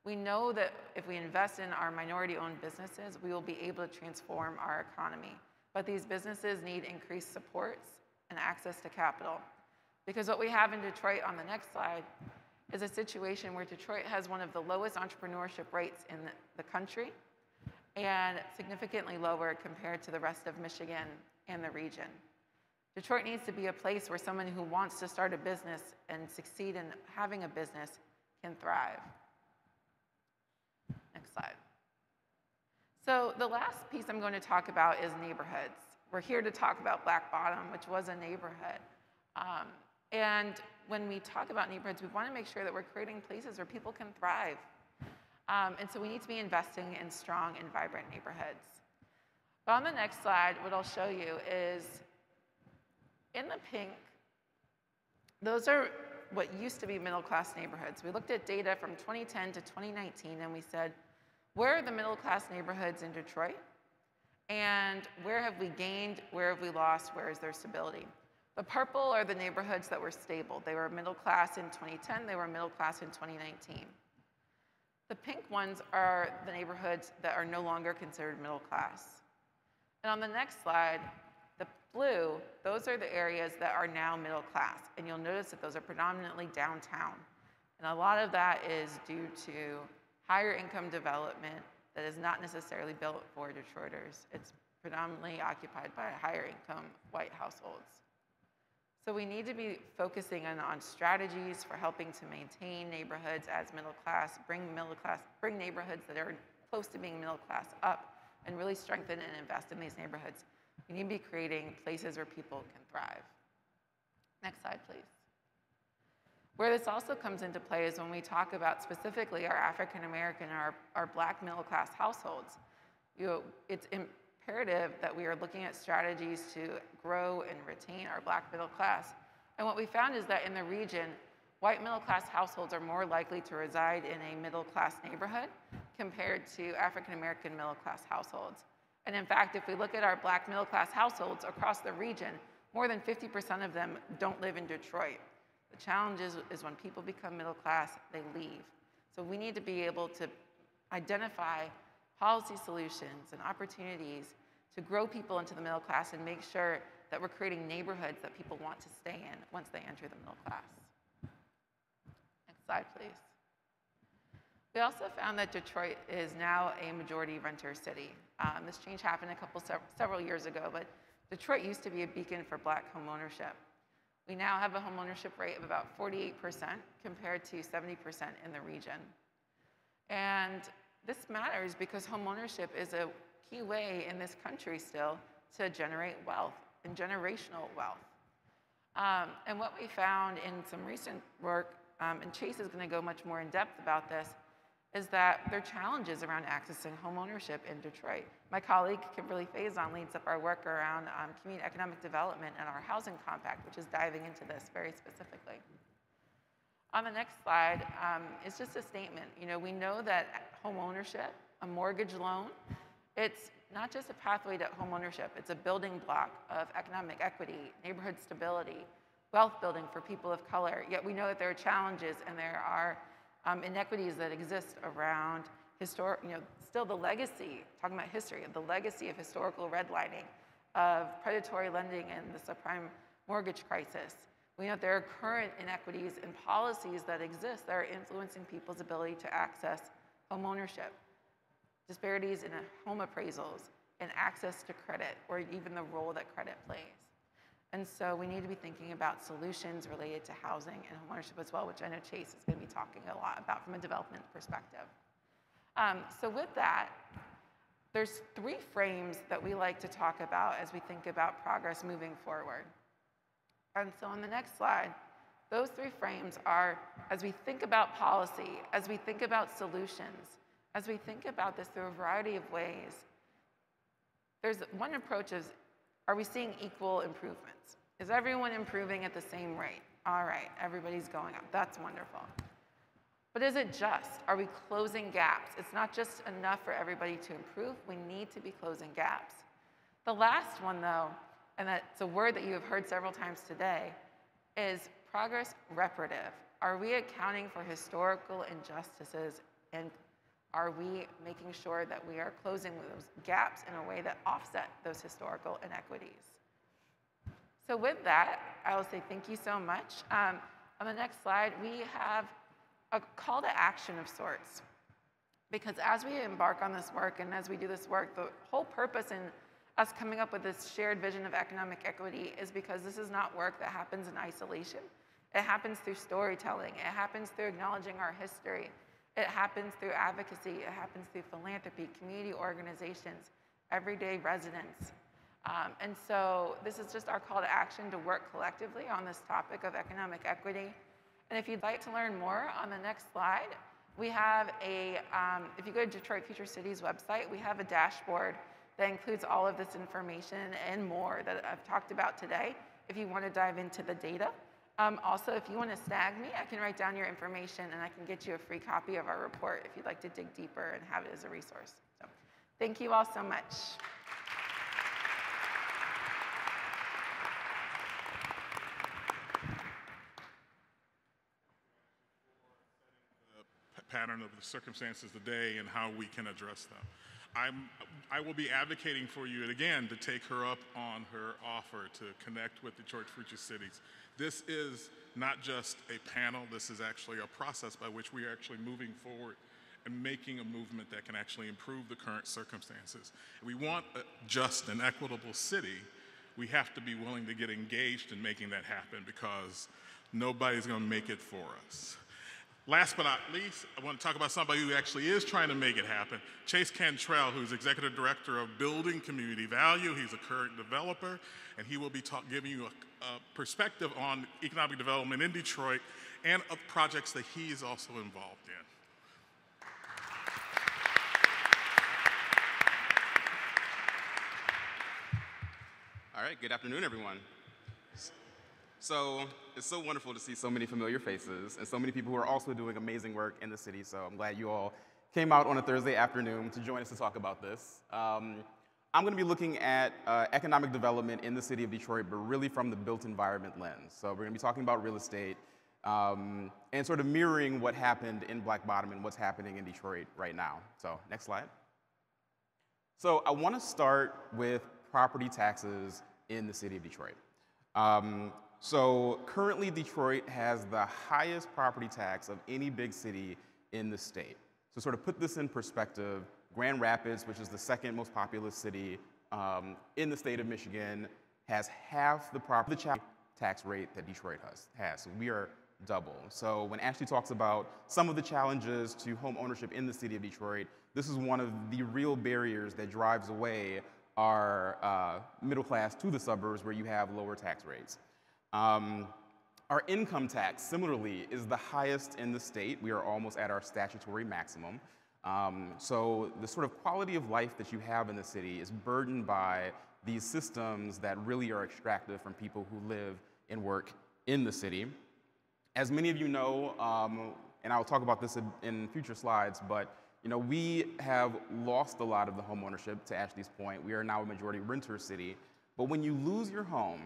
We know that if we invest in our minority owned businesses, we will be able to transform our economy. But these businesses need increased supports and access to capital. Because what we have in Detroit on the next slide is a situation where Detroit has one of the lowest entrepreneurship rates in the country and significantly lower compared to the rest of Michigan and the region. Detroit needs to be a place where someone who wants to start a business and succeed in having a business can thrive. Next slide. So the last piece I'm going to talk about is neighborhoods. We're here to talk about Black Bottom, which was a neighborhood. Um, and when we talk about neighborhoods, we want to make sure that we're creating places where people can thrive. Um, and so we need to be investing in strong and vibrant neighborhoods. But on the next slide, what I'll show you is in the pink, those are what used to be middle class neighborhoods. We looked at data from 2010 to 2019 and we said, where are the middle class neighborhoods in Detroit? And where have we gained? Where have we lost? Where is there stability? The purple are the neighborhoods that were stable. They were middle class in 2010, they were middle class in 2019. The pink ones are the neighborhoods that are no longer considered middle class. And on the next slide, the blue, those are the areas that are now middle class. And you'll notice that those are predominantly downtown. And a lot of that is due to higher income development that is not necessarily built for Detroiters. It's predominantly occupied by higher income white households. So we need to be focusing on, on strategies for helping to maintain neighborhoods as middle class, bring middle class, bring neighborhoods that are close to being middle class up, and really strengthen and invest in these neighborhoods. We need to be creating places where people can thrive. Next slide, please. Where this also comes into play is when we talk about specifically our African American or our, our black middle class households. You know, it's imperative that we are looking at strategies to grow and retain our black middle class. And what we found is that in the region, white middle class households are more likely to reside in a middle class neighborhood compared to African American middle class households. And in fact, if we look at our black middle class households across the region, more than 50% of them don't live in Detroit. The challenge is, is when people become middle class, they leave. So we need to be able to identify policy solutions and opportunities to grow people into the middle class and make sure that we're creating neighborhoods that people want to stay in once they enter the middle class. Next slide, please. We also found that Detroit is now a majority renter city. Um, this change happened a couple several years ago, but Detroit used to be a beacon for black homeownership. We now have a homeownership rate of about 48% compared to 70% in the region. And this matters because homeownership is a key way in this country still to generate wealth and generational wealth. Um, and what we found in some recent work, um, and Chase is going to go much more in depth about this, is that there are challenges around accessing homeownership in Detroit. My colleague, Kimberly Faison, leads up our work around um, community economic development and our housing compact, which is diving into this very specifically. On the next slide um, is just a statement. You know, we know that home ownership, a mortgage loan, it's not just a pathway to home ownership, it's a building block of economic equity, neighborhood stability, wealth building for people of color. Yet we know that there are challenges and there are um, inequities that exist around historic, you know, still the legacy, talking about history, of the legacy of historical redlining, of predatory lending and the subprime mortgage crisis. We know there are current inequities in policies that exist that are influencing people's ability to access home ownership, disparities in home appraisals, and access to credit, or even the role that credit plays. And so we need to be thinking about solutions related to housing and homeownership as well, which I know Chase is going to be talking a lot about from a development perspective. Um, so with that, there's three frames that we like to talk about as we think about progress moving forward. And so on the next slide, those three frames are as we think about policy, as we think about solutions, as we think about this through a variety of ways, there's one approach is are we seeing equal improvements? Is everyone improving at the same rate? All right, everybody's going up. That's wonderful. But is it just? Are we closing gaps? It's not just enough for everybody to improve, we need to be closing gaps. The last one, though, and that's a word that you have heard several times today, is progress reparative. Are we accounting for historical injustices and are we making sure that we are closing those gaps in a way that offset those historical inequities? So with that, I will say thank you so much. Um, on the next slide, we have a call to action of sorts. Because as we embark on this work and as we do this work, the whole purpose in us coming up with this shared vision of economic equity is because this is not work that happens in isolation. It happens through storytelling. It happens through acknowledging our history. It happens through advocacy. It happens through philanthropy, community organizations, everyday residents. Um, and so this is just our call to action to work collectively on this topic of economic equity. And if you'd like to learn more on the next slide, we have a, um, if you go to Detroit Future Cities website, we have a dashboard that includes all of this information and more that I've talked about today if you want to dive into the data. Um, also, if you want to snag me, I can write down your information and I can get you a free copy of our report if you'd like to dig deeper and have it as a resource. So, thank you all so much. pattern of the circumstances today and how we can address them. I'm, I will be advocating for you again to take her up on her offer to connect with the Detroit Future Cities. This is not just a panel, this is actually a process by which we are actually moving forward and making a movement that can actually improve the current circumstances. If we want a just and equitable city, we have to be willing to get engaged in making that happen because nobody's going to make it for us. Last but not least, I want to talk about somebody who actually is trying to make it happen. Chase Cantrell, who's Executive Director of Building Community Value. He's a current developer, and he will be talk, giving you a, a, perspective on economic development in Detroit and of projects that he is also involved in. All right, good afternoon, everyone. So it's so wonderful to see so many familiar faces and so many people who are also doing amazing work in the city. So I'm glad you all came out on a Thursday afternoon to join us to talk about this. Um, I'm going to be looking at uh, economic development in the city of Detroit, but really from the built environment lens. So we're going to be talking about real estate um, and sort of mirroring what happened in Black Bottom and what's happening in Detroit right now. So next slide. So I want to start with property taxes in the city of Detroit. Um, so currently Detroit has the highest property tax of any big city in the state. So sort of put this in perspective, Grand Rapids, which is the second most populous city um, in the state of Michigan, has half the property tax rate that Detroit has, has. So we are double. So when Ashley talks about some of the challenges to home ownership in the city of Detroit, this is one of the real barriers that drives away our uh, middle class to the suburbs where you have lower tax rates. Um, our income tax, similarly, is the highest in the state. We are almost at our statutory maximum. Um, so the sort of quality of life that you have in the city is burdened by these systems that really are extractive from people who live and work in the city. As many of you know, um, and I'll talk about this in, in future slides, but you know, we have lost a lot of the homeownership to Ashley's point. We are now a majority renter city. But when you lose your home,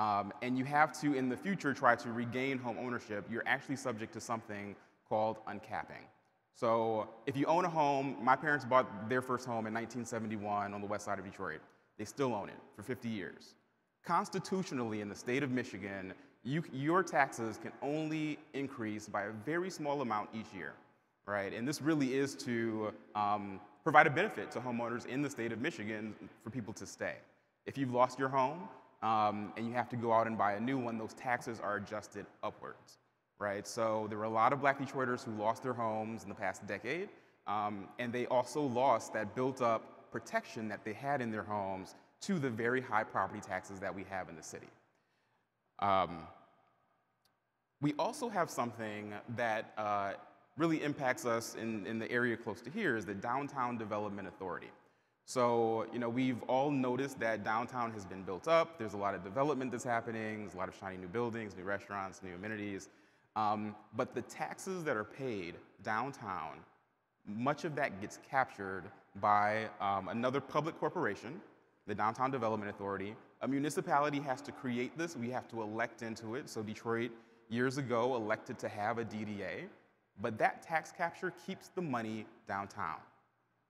um, and you have to, in the future, try to regain home ownership, you're actually subject to something called uncapping. So if you own a home, my parents bought their first home in 1971 on the west side of Detroit. They still own it for 50 years. Constitutionally, in the state of Michigan, you, your taxes can only increase by a very small amount each year, right? And this really is to um, provide a benefit to homeowners in the state of Michigan for people to stay. If you've lost your home, um, and you have to go out and buy a new one, those taxes are adjusted upwards, right? So there were a lot of black Detroiters who lost their homes in the past decade, um, and they also lost that built up protection that they had in their homes to the very high property taxes that we have in the city. Um, we also have something that uh, really impacts us in, in the area close to here is the Downtown Development Authority. So, you know, we've all noticed that downtown has been built up. There's a lot of development that's happening. There's a lot of shiny new buildings, new restaurants, new amenities. Um, but the taxes that are paid downtown, much of that gets captured by um, another public corporation, the Downtown Development Authority. A municipality has to create this, we have to elect into it. So Detroit, years ago, elected to have a DDA, but that tax capture keeps the money downtown.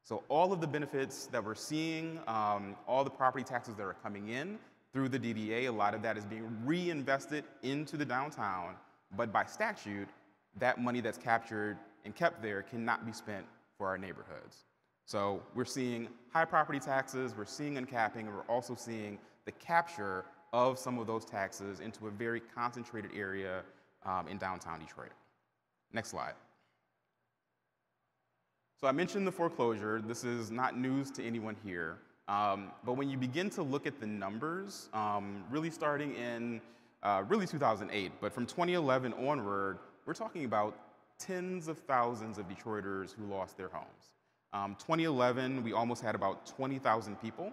So all of the benefits that we're seeing, um, all the property taxes that are coming in through the DDA, a lot of that is being reinvested into the downtown, but by statute, that money that's captured and kept there cannot be spent for our neighborhoods. So we're seeing high property taxes, we're seeing uncapping, and we're also seeing the capture of some of those taxes into a very concentrated area um, in downtown Detroit. Next slide. So I mentioned the foreclosure. This is not news to anyone here. Um, but when you begin to look at the numbers, um, really starting in uh, really 2008, but from 2011 onward, we're talking about tens of thousands of Detroiters who lost their homes. Um, 2011, we almost had about 20,000 people,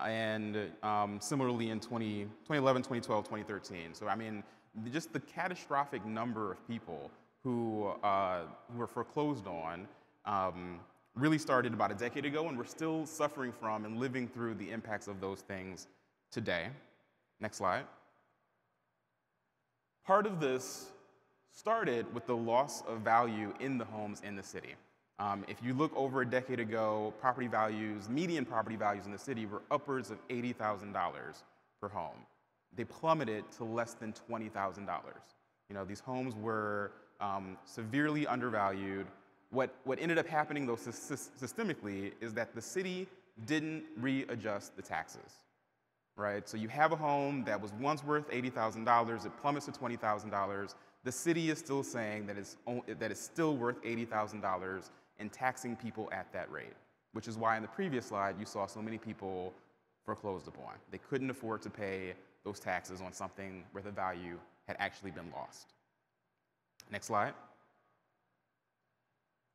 and um, similarly in 20, 2011, 2012, 2013. So I mean, just the catastrophic number of people who, uh, who were foreclosed on um, really started about a decade ago, and we're still suffering from and living through the impacts of those things today. Next slide. Part of this started with the loss of value in the homes in the city. Um, if you look over a decade ago, property values, median property values in the city were upwards of $80,000 per home. They plummeted to less than $20,000. You know, these homes were um, severely undervalued. What, what ended up happening, though, systemically, is that the city didn't readjust the taxes, right? So you have a home that was once worth $80,000, it plummets to $20,000. The city is still saying that it's, that it's still worth $80,000 and taxing people at that rate, which is why in the previous slide you saw so many people foreclosed upon. They couldn't afford to pay those taxes on something where the value had actually been lost. Next slide.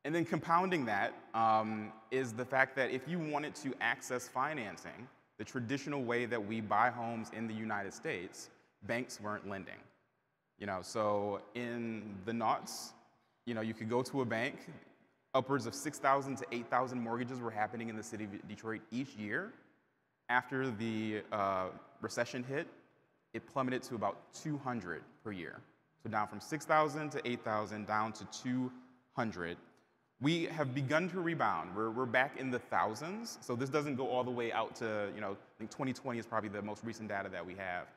And then compounding that um, is the fact that if you wanted to access financing, the traditional way that we buy homes in the United States, banks weren't lending. You know, so in the knots, you know, you could go to a bank, Upwards of 6,000 to 8,000 mortgages were happening in the city of Detroit each year. After the uh, recession hit, it plummeted to about 200 per year. So down from 6,000 to 8,000, down to 200. We have begun to rebound. We're, we're back in the thousands. So this doesn't go all the way out to, you know, I think 2020 is probably the most recent data that we have.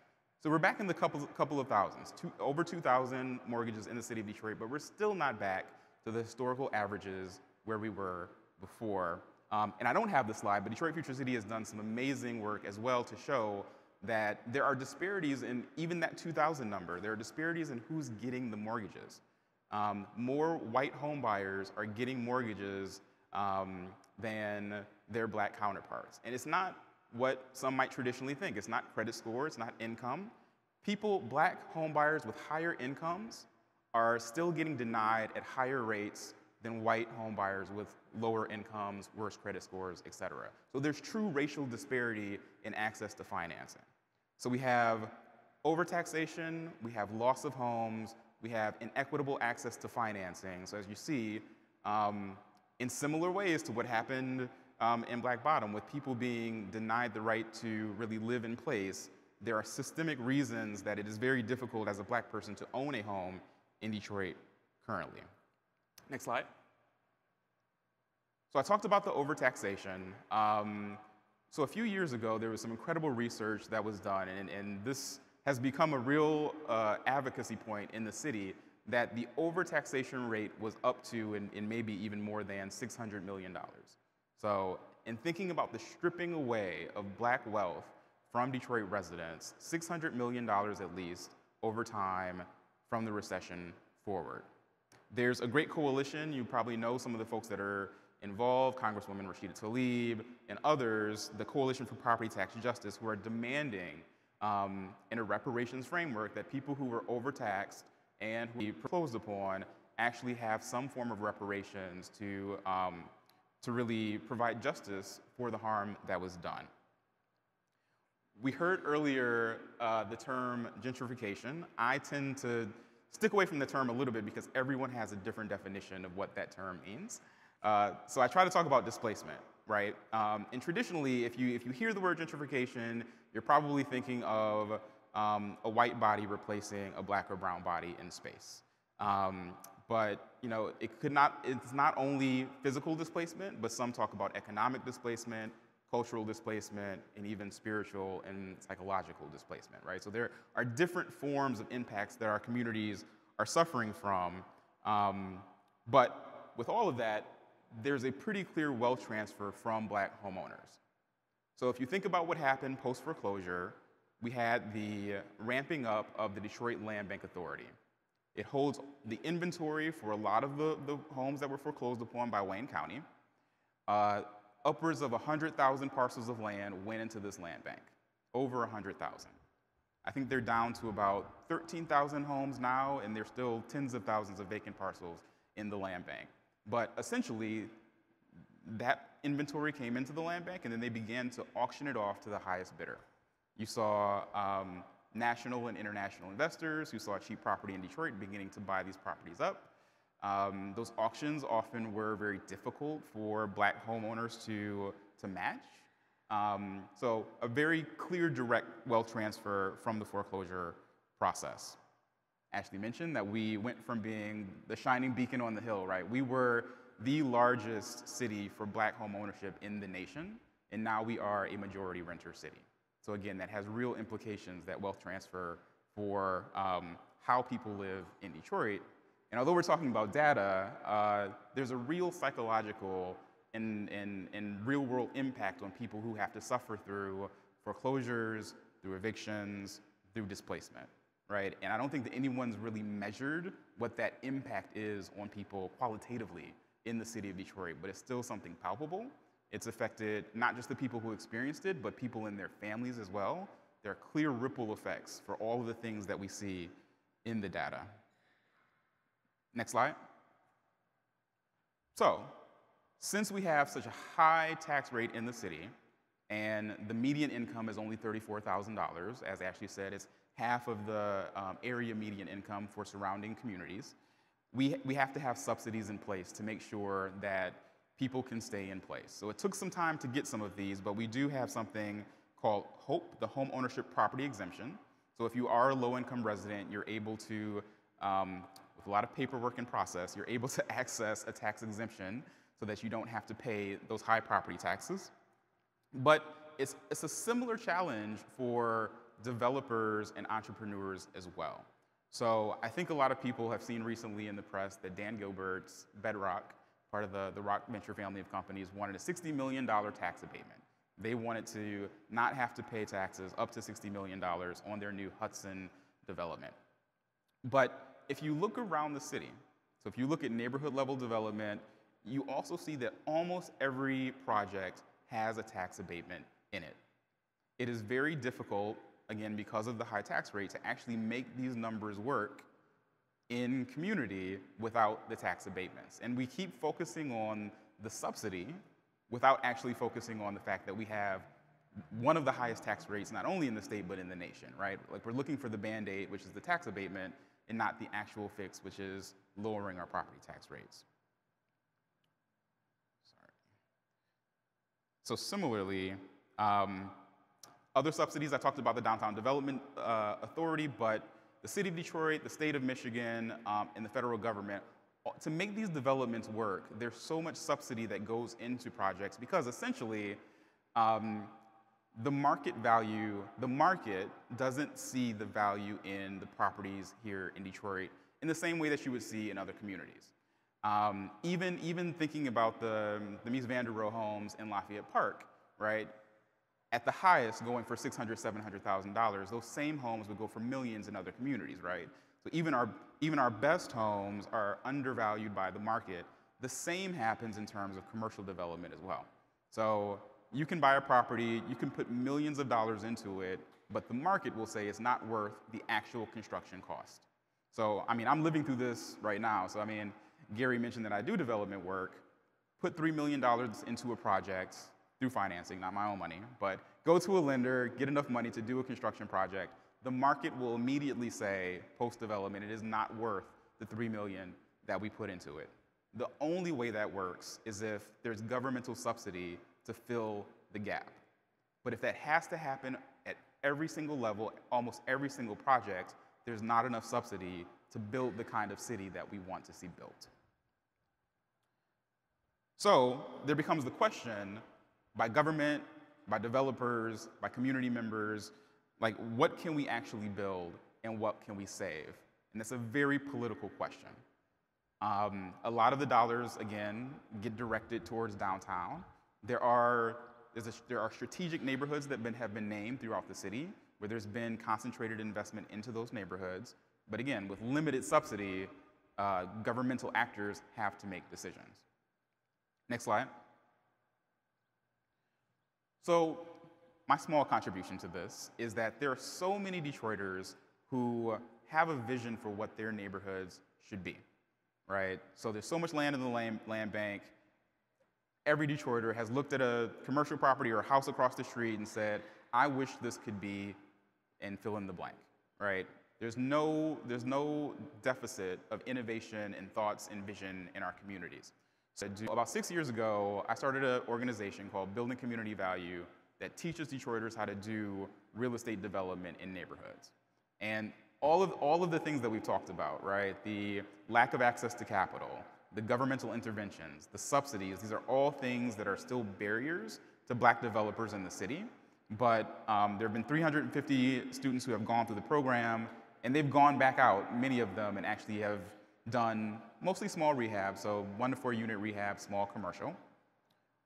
So we're back in the couple, couple of thousands, two, over 2,000 mortgages in the city of Detroit, but we're still not back to the historical averages where we were before. Um, and I don't have the slide, but Detroit Future City has done some amazing work as well to show that there are disparities in even that 2000 number. There are disparities in who's getting the mortgages. Um, more white home buyers are getting mortgages um, than their black counterparts. And it's not what some might traditionally think. It's not credit score, it's not income. People, black home buyers with higher incomes are still getting denied at higher rates than white homebuyers with lower incomes, worse credit scores, et cetera. So there's true racial disparity in access to financing. So we have overtaxation, we have loss of homes, we have inequitable access to financing. So as you see, um, in similar ways to what happened um, in Black Bottom, with people being denied the right to really live in place, there are systemic reasons that it is very difficult as a black person to own a home in Detroit currently. Next slide. So I talked about the overtaxation. Um, so a few years ago, there was some incredible research that was done, and, and this has become a real uh, advocacy point in the city that the overtaxation rate was up to and, and maybe even more than $600 million. So in thinking about the stripping away of black wealth from Detroit residents, $600 million at least over time from the recession forward. There's a great coalition. You probably know some of the folks that are involved, Congresswoman Rashida Tlaib and others, the Coalition for Property Tax Justice, who are demanding um, in a reparations framework that people who were overtaxed and who were foreclosed upon actually have some form of reparations to, um, to really provide justice for the harm that was done. We heard earlier uh, the term gentrification. I tend to stick away from the term a little bit because everyone has a different definition of what that term means. Uh, so I try to talk about displacement, right? Um, and traditionally, if you, if you hear the word gentrification, you're probably thinking of um, a white body replacing a black or brown body in space. Um, but you know, it could not, it's not only physical displacement, but some talk about economic displacement, cultural displacement, and even spiritual and psychological displacement, right? So there are different forms of impacts that our communities are suffering from. Um, but with all of that, there's a pretty clear wealth transfer from black homeowners. So if you think about what happened post foreclosure, we had the ramping up of the Detroit Land Bank Authority. It holds the inventory for a lot of the, the homes that were foreclosed upon by Wayne County. Uh, upwards of 100,000 parcels of land went into this land bank, over 100,000. I think they're down to about 13,000 homes now, and there's still tens of thousands of vacant parcels in the land bank. But essentially, that inventory came into the land bank, and then they began to auction it off to the highest bidder. You saw um, national and international investors who saw cheap property in Detroit beginning to buy these properties up. Um, those auctions often were very difficult for black homeowners to, to match. Um, so a very clear direct wealth transfer from the foreclosure process. Ashley mentioned that we went from being the shining beacon on the hill, right? We were the largest city for black home ownership in the nation, and now we are a majority renter city. So again, that has real implications, that wealth transfer for um, how people live in Detroit. And although we're talking about data, uh, there's a real psychological and, and, and real world impact on people who have to suffer through foreclosures, through evictions, through displacement, right? And I don't think that anyone's really measured what that impact is on people qualitatively in the city of Detroit, but it's still something palpable. It's affected not just the people who experienced it, but people in their families as well. There are clear ripple effects for all of the things that we see in the data. Next slide. So, since we have such a high tax rate in the city, and the median income is only $34,000, as Ashley said, it's half of the um, area median income for surrounding communities, we, we have to have subsidies in place to make sure that people can stay in place. So it took some time to get some of these, but we do have something called HOPE, the Home Ownership Property Exemption. So if you are a low-income resident, you're able to, um, with a lot of paperwork and process, you're able to access a tax exemption so that you don't have to pay those high property taxes. But it's, it's a similar challenge for developers and entrepreneurs as well. So I think a lot of people have seen recently in the press that Dan Gilbert's Bedrock part of the, the Rock Venture family of companies, wanted a $60 million tax abatement. They wanted to not have to pay taxes up to $60 million on their new Hudson development. But if you look around the city, so if you look at neighborhood level development, you also see that almost every project has a tax abatement in it. It is very difficult, again, because of the high tax rate, to actually make these numbers work in community without the tax abatements. And we keep focusing on the subsidy without actually focusing on the fact that we have one of the highest tax rates, not only in the state, but in the nation, right? Like we're looking for the band-aid, which is the tax abatement, and not the actual fix, which is lowering our property tax rates. Sorry. So similarly, um, other subsidies, I talked about the Downtown Development uh, Authority, but the city of Detroit, the state of Michigan, um, and the federal government, to make these developments work, there's so much subsidy that goes into projects because essentially um, the market value, the market doesn't see the value in the properties here in Detroit in the same way that you would see in other communities. Um, even, even thinking about the, the Mies van der Rohe homes in Lafayette Park, right? At the highest going for $600,000, $700,000, those same homes would go for millions in other communities, right? So even our, even our best homes are undervalued by the market. The same happens in terms of commercial development as well. So you can buy a property, you can put millions of dollars into it, but the market will say it's not worth the actual construction cost. So, I mean, I'm living through this right now. So, I mean, Gary mentioned that I do development work, put $3 million into a project, through financing, not my own money, but go to a lender, get enough money to do a construction project, the market will immediately say, post-development, it is not worth the three million that we put into it. The only way that works is if there's governmental subsidy to fill the gap. But if that has to happen at every single level, almost every single project, there's not enough subsidy to build the kind of city that we want to see built. So there becomes the question by government, by developers, by community members, like what can we actually build and what can we save? And that's a very political question. Um, a lot of the dollars, again, get directed towards downtown. There are, a, there are strategic neighborhoods that been, have been named throughout the city where there's been concentrated investment into those neighborhoods. But again, with limited subsidy, uh, governmental actors have to make decisions. Next slide. So my small contribution to this is that there are so many Detroiters who have a vision for what their neighborhoods should be, right? So there's so much land in the land, land bank. Every Detroiter has looked at a commercial property or a house across the street and said, I wish this could be, and fill in the blank, right? There's no, there's no deficit of innovation and thoughts and vision in our communities. About six years ago, I started an organization called Building Community Value that teaches Detroiters how to do real estate development in neighborhoods. And all of, all of the things that we've talked about, right? The lack of access to capital, the governmental interventions, the subsidies, these are all things that are still barriers to black developers in the city. But um, there have been 350 students who have gone through the program, and they've gone back out, many of them, and actually have done mostly small rehab, so one to four unit rehab, small commercial.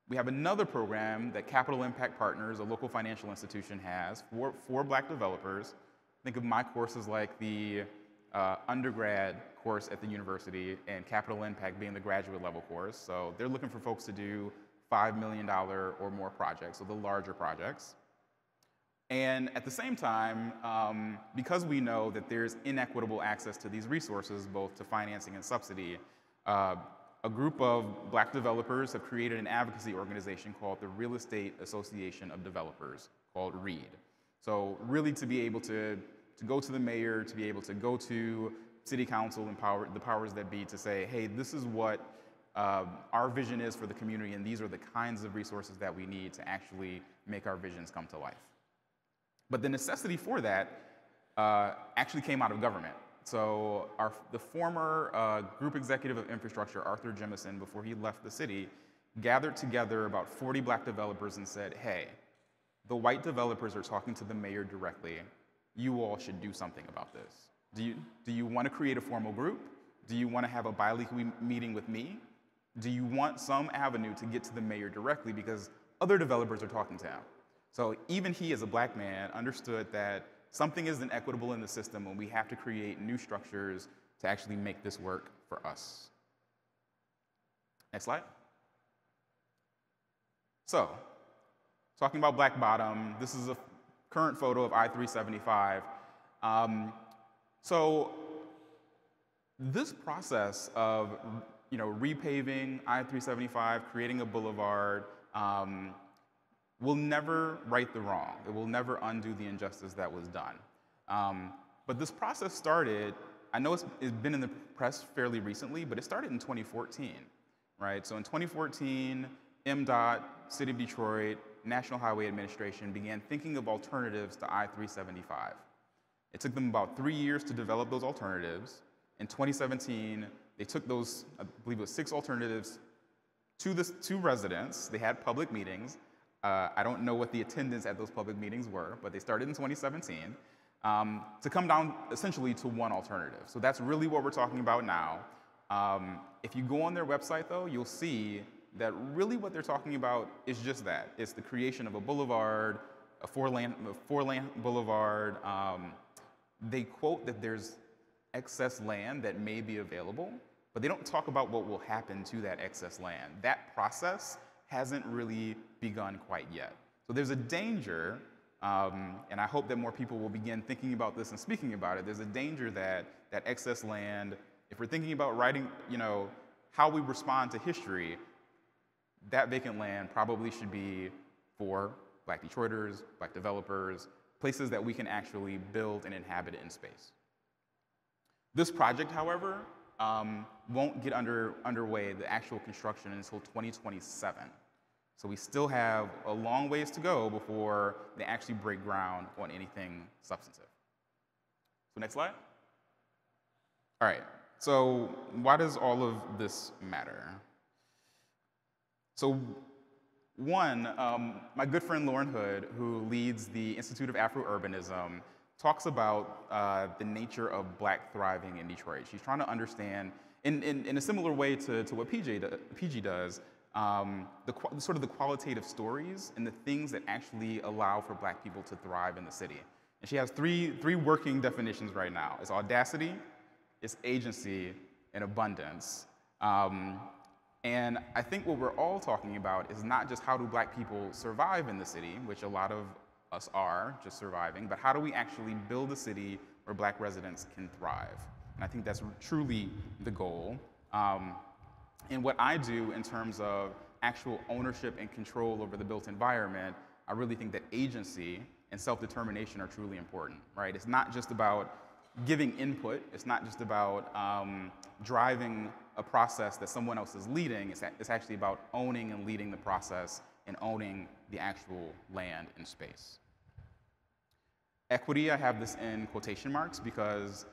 We have another program that Capital Impact Partners, a local financial institution, has for, for black developers. Think of my courses like the uh, undergrad course at the university and Capital Impact being the graduate level course. So they're looking for folks to do $5 million or more projects, so the larger projects. And at the same time, um, because we know that there's inequitable access to these resources, both to financing and subsidy, uh, a group of black developers have created an advocacy organization called the Real Estate Association of Developers, called READ. So really to be able to, to go to the mayor, to be able to go to city council and power, the powers that be to say, hey, this is what uh, our vision is for the community and these are the kinds of resources that we need to actually make our visions come to life. But the necessity for that uh, actually came out of government. So our, the former uh, group executive of infrastructure, Arthur Jemison, before he left the city, gathered together about 40 black developers and said, hey, the white developers are talking to the mayor directly. You all should do something about this. Do you, do you want to create a formal group? Do you want to have a biweekly meeting with me? Do you want some avenue to get to the mayor directly because other developers are talking to him? So even he, as a black man, understood that something isn't equitable in the system and we have to create new structures to actually make this work for us. Next slide. So, talking about Black Bottom, this is a current photo of I-375. Um, so this process of you know, repaving I-375, creating a boulevard, um, will never right the wrong. It will never undo the injustice that was done. Um, but this process started, I know it's, it's been in the press fairly recently, but it started in 2014, right? So in 2014, MDOT, City of Detroit, National Highway Administration began thinking of alternatives to I-375. It took them about three years to develop those alternatives. In 2017, they took those, I believe it was six alternatives to, the, to residents. They had public meetings. Uh, I don't know what the attendance at those public meetings were, but they started in 2017 um, to come down essentially to one alternative. So that's really what we're talking about now. Um, if you go on their website, though, you'll see that really what they're talking about is just that. It's the creation of a boulevard, a four-lane four boulevard. Um, they quote that there's excess land that may be available, but they don't talk about what will happen to that excess land. That process hasn't really begun quite yet. So there's a danger, um, and I hope that more people will begin thinking about this and speaking about it. There's a danger that that excess land, if we're thinking about writing, you know, how we respond to history, that vacant land probably should be for black Detroiters, black developers, places that we can actually build and inhabit in space. This project, however, um, won't get under, underway, the actual construction, until 2027. So we still have a long ways to go before they actually break ground on anything substantive. So next slide. All right, so why does all of this matter? So one, um, my good friend Lauren Hood, who leads the Institute of Afro-Urbanism, talks about uh, the nature of black thriving in Detroit. She's trying to understand, in, in, in a similar way to, to what PJ do, PG does, um, the, sort of the qualitative stories and the things that actually allow for black people to thrive in the city. And she has three, three working definitions right now. It's audacity, it's agency, and abundance. Um, and I think what we're all talking about is not just how do black people survive in the city, which a lot of us are, just surviving, but how do we actually build a city where black residents can thrive? And I think that's truly the goal. Um, and what I do in terms of actual ownership and control over the built environment, I really think that agency and self-determination are truly important, right? It's not just about giving input. It's not just about um, driving a process that someone else is leading. It's, it's actually about owning and leading the process and owning the actual land and space. Equity, I have this in quotation marks because,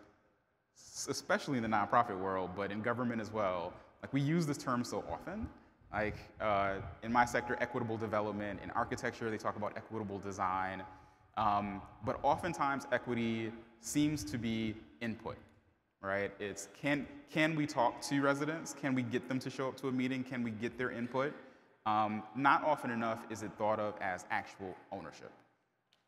especially in the nonprofit world, but in government as well, like we use this term so often. Like uh, in my sector, equitable development. In architecture, they talk about equitable design. Um, but oftentimes, equity seems to be input, right? It's can, can we talk to residents? Can we get them to show up to a meeting? Can we get their input? Um, not often enough is it thought of as actual ownership.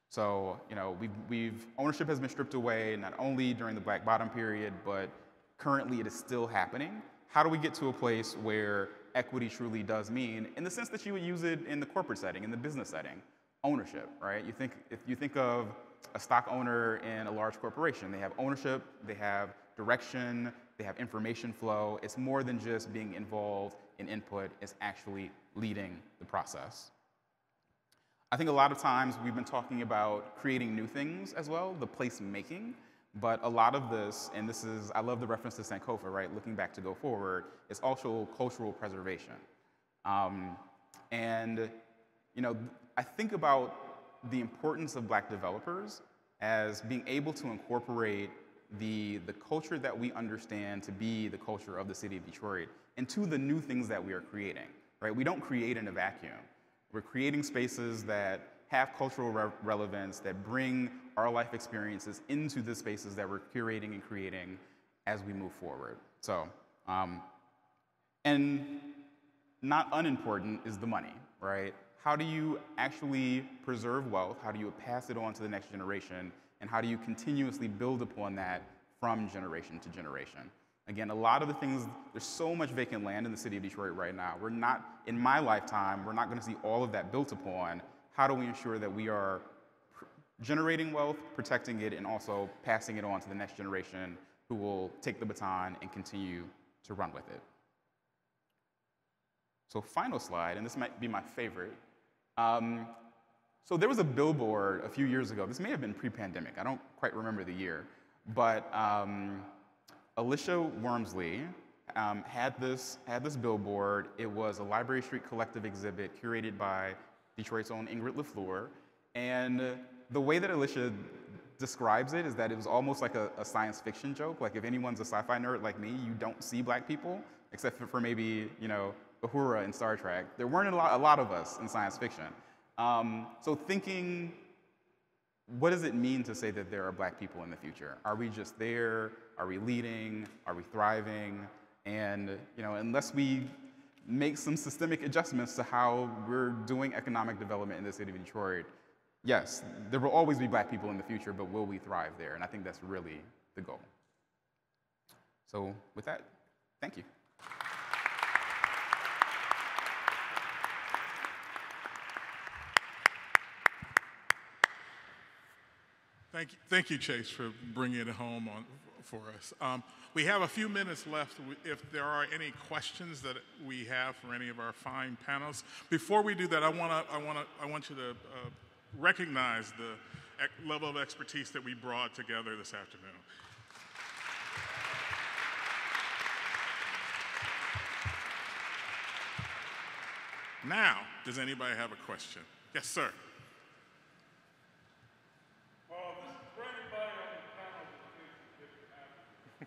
So, you know, we've, we've, ownership has been stripped away not only during the Black Bottom period, but currently it is still happening. How do we get to a place where equity truly does mean, in the sense that you would use it in the corporate setting, in the business setting, ownership, right? You think, if you think of a stock owner in a large corporation, they have ownership, they have direction, they have information flow. It's more than just being involved in input, it's actually leading the process. I think a lot of times we've been talking about creating new things as well, the place making, but a lot of this, and this is, I love the reference to Sankofa, right? Looking back to go forward, it's also cultural preservation. Um, and, you know, I think about the importance of black developers as being able to incorporate the, the culture that we understand to be the culture of the city of Detroit into the new things that we are creating, right? We don't create in a vacuum. We're creating spaces that have cultural re relevance, that bring our life experiences into the spaces that we're curating and creating as we move forward. So, um, and not unimportant is the money, right? How do you actually preserve wealth? How do you pass it on to the next generation? And how do you continuously build upon that from generation to generation? Again, a lot of the things, there's so much vacant land in the city of Detroit right now. We're not, in my lifetime, we're not gonna see all of that built upon. How do we ensure that we are generating wealth, protecting it, and also passing it on to the next generation who will take the baton and continue to run with it? So final slide, and this might be my favorite. Um, so there was a billboard a few years ago. This may have been pre-pandemic. I don't quite remember the year. But um, Alisha Wormsley um, had, this, had this billboard. It was a Library Street Collective exhibit curated by Detroit's own Ingrid LaFleur. And the way that Alisha describes it is that it was almost like a, a science fiction joke. Like if anyone's a sci-fi nerd like me, you don't see black people, except for, for maybe, you know, Uhura in Star Trek. There weren't a lot, a lot of us in science fiction. Um, so thinking, what does it mean to say that there are black people in the future? Are we just there? Are we leading? Are we thriving? And you know, unless we make some systemic adjustments to how we're doing economic development in the city of Detroit, yes, there will always be black people in the future, but will we thrive there? And I think that's really the goal. So with that, thank you. Thank you, thank you, Chase, for bringing it home on, for us. Um, we have a few minutes left. If there are any questions that we have for any of our fine panels, before we do that, I want to, I want to, I want you to uh, recognize the level of expertise that we brought together this afternoon. Now, does anybody have a question? Yes, sir.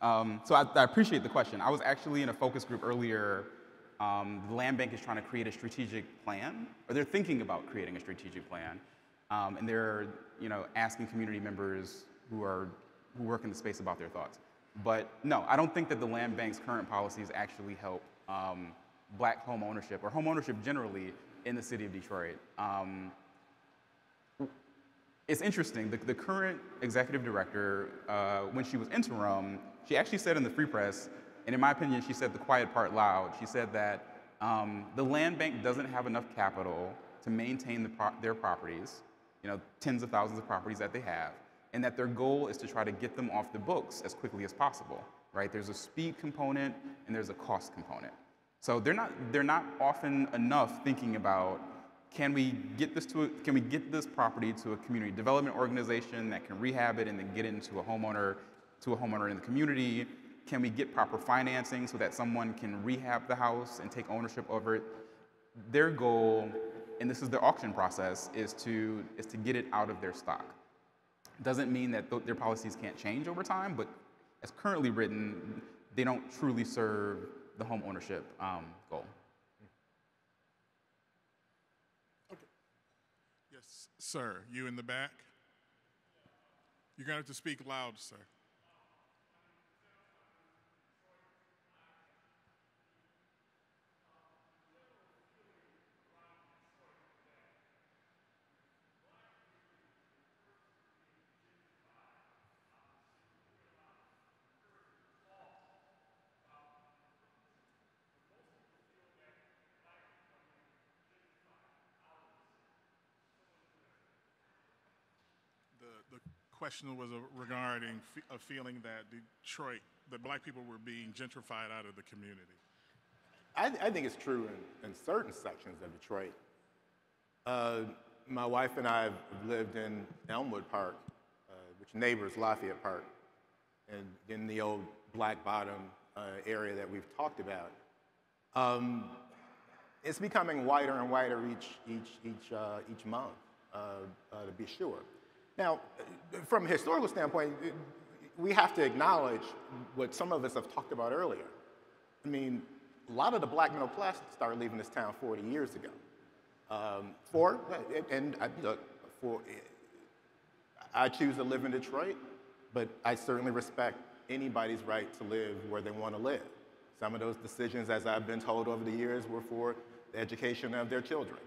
Um, so I, I, appreciate the question. I was actually in a focus group earlier. Um, the land bank is trying to create a strategic plan, or they're thinking about creating a strategic plan, um, and they're you know asking community members who are who work in the space about their thoughts. But no, I don't think that the land bank's current policies actually help um, black home ownership or home ownership generally in the city of Detroit. Um, it's interesting. The, the current executive director, uh, when she was interim, she actually said in the Free Press, and in my opinion, she said the quiet part loud. She said that um, the land bank doesn't have enough capital to maintain the pro their properties, you know, tens of thousands of properties that they have, and that their goal is to try to get them off the books as quickly as possible. Right? There's a speed component and there's a cost component. So they're not they're not often enough thinking about can we get this to a, can we get this property to a community development organization that can rehab it and then get it into a homeowner to a homeowner in the community? Can we get proper financing so that someone can rehab the house and take ownership over it? Their goal, and this is the auction process, is to is to get it out of their stock. Doesn't mean that th their policies can't change over time, but as currently written, they don't truly serve the home ownership um, goal. Okay. Yes, sir, you in the back? You're going to have to speak loud, sir. Question was regarding a feeling that Detroit, that black people were being gentrified out of the community. I, I think it's true in, in, certain sections of Detroit. Uh, my wife and I have lived in Elmwood Park, uh, which neighbors Lafayette Park, and in the old Black Bottom uh, area that we've talked about. Um, it's becoming whiter and whiter each, each, each, uh, each month, uh, uh, to be sure. Now, from a historical standpoint, we have to acknowledge what some of us have talked about earlier. I mean, a lot of the black middle class started leaving this town 40 years ago. Um, for, and I, look, for, I choose to live in Detroit, but I certainly respect anybody's right to live where they want to live. Some of those decisions, as I've been told over the years, were for the education of their children.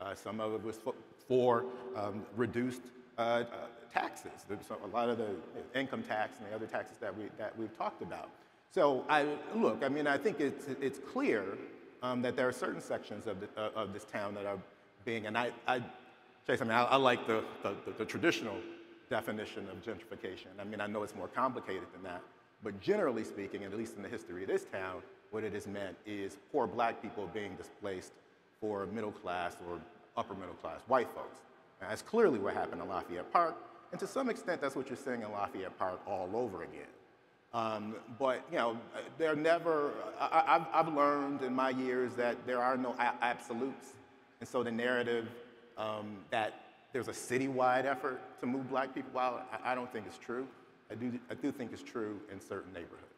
Uh, some of it was for, for um, reduced uh, uh, taxes. So a lot of the income tax and the other taxes that, we, that we've talked about. So I, look, I mean, I think it's, it's clear um, that there are certain sections of, the, uh, of this town that are being, and I, I Chase, I mean, I, I like the, the, the, traditional definition of gentrification. I mean, I know it's more complicated than that, but generally speaking, at least in the history of this town, what it has meant is poor black people being displaced for middle class or upper middle class white folks. That's clearly what happened in Lafayette Park, and to some extent, that's what you're seeing in Lafayette Park all over again. Um, but you know, there never. I, have learned in my years that there are no absolutes, and so the narrative um, that there's a citywide effort to move black people out, I, I don't think is true. I do, I do think it's true in certain neighborhoods.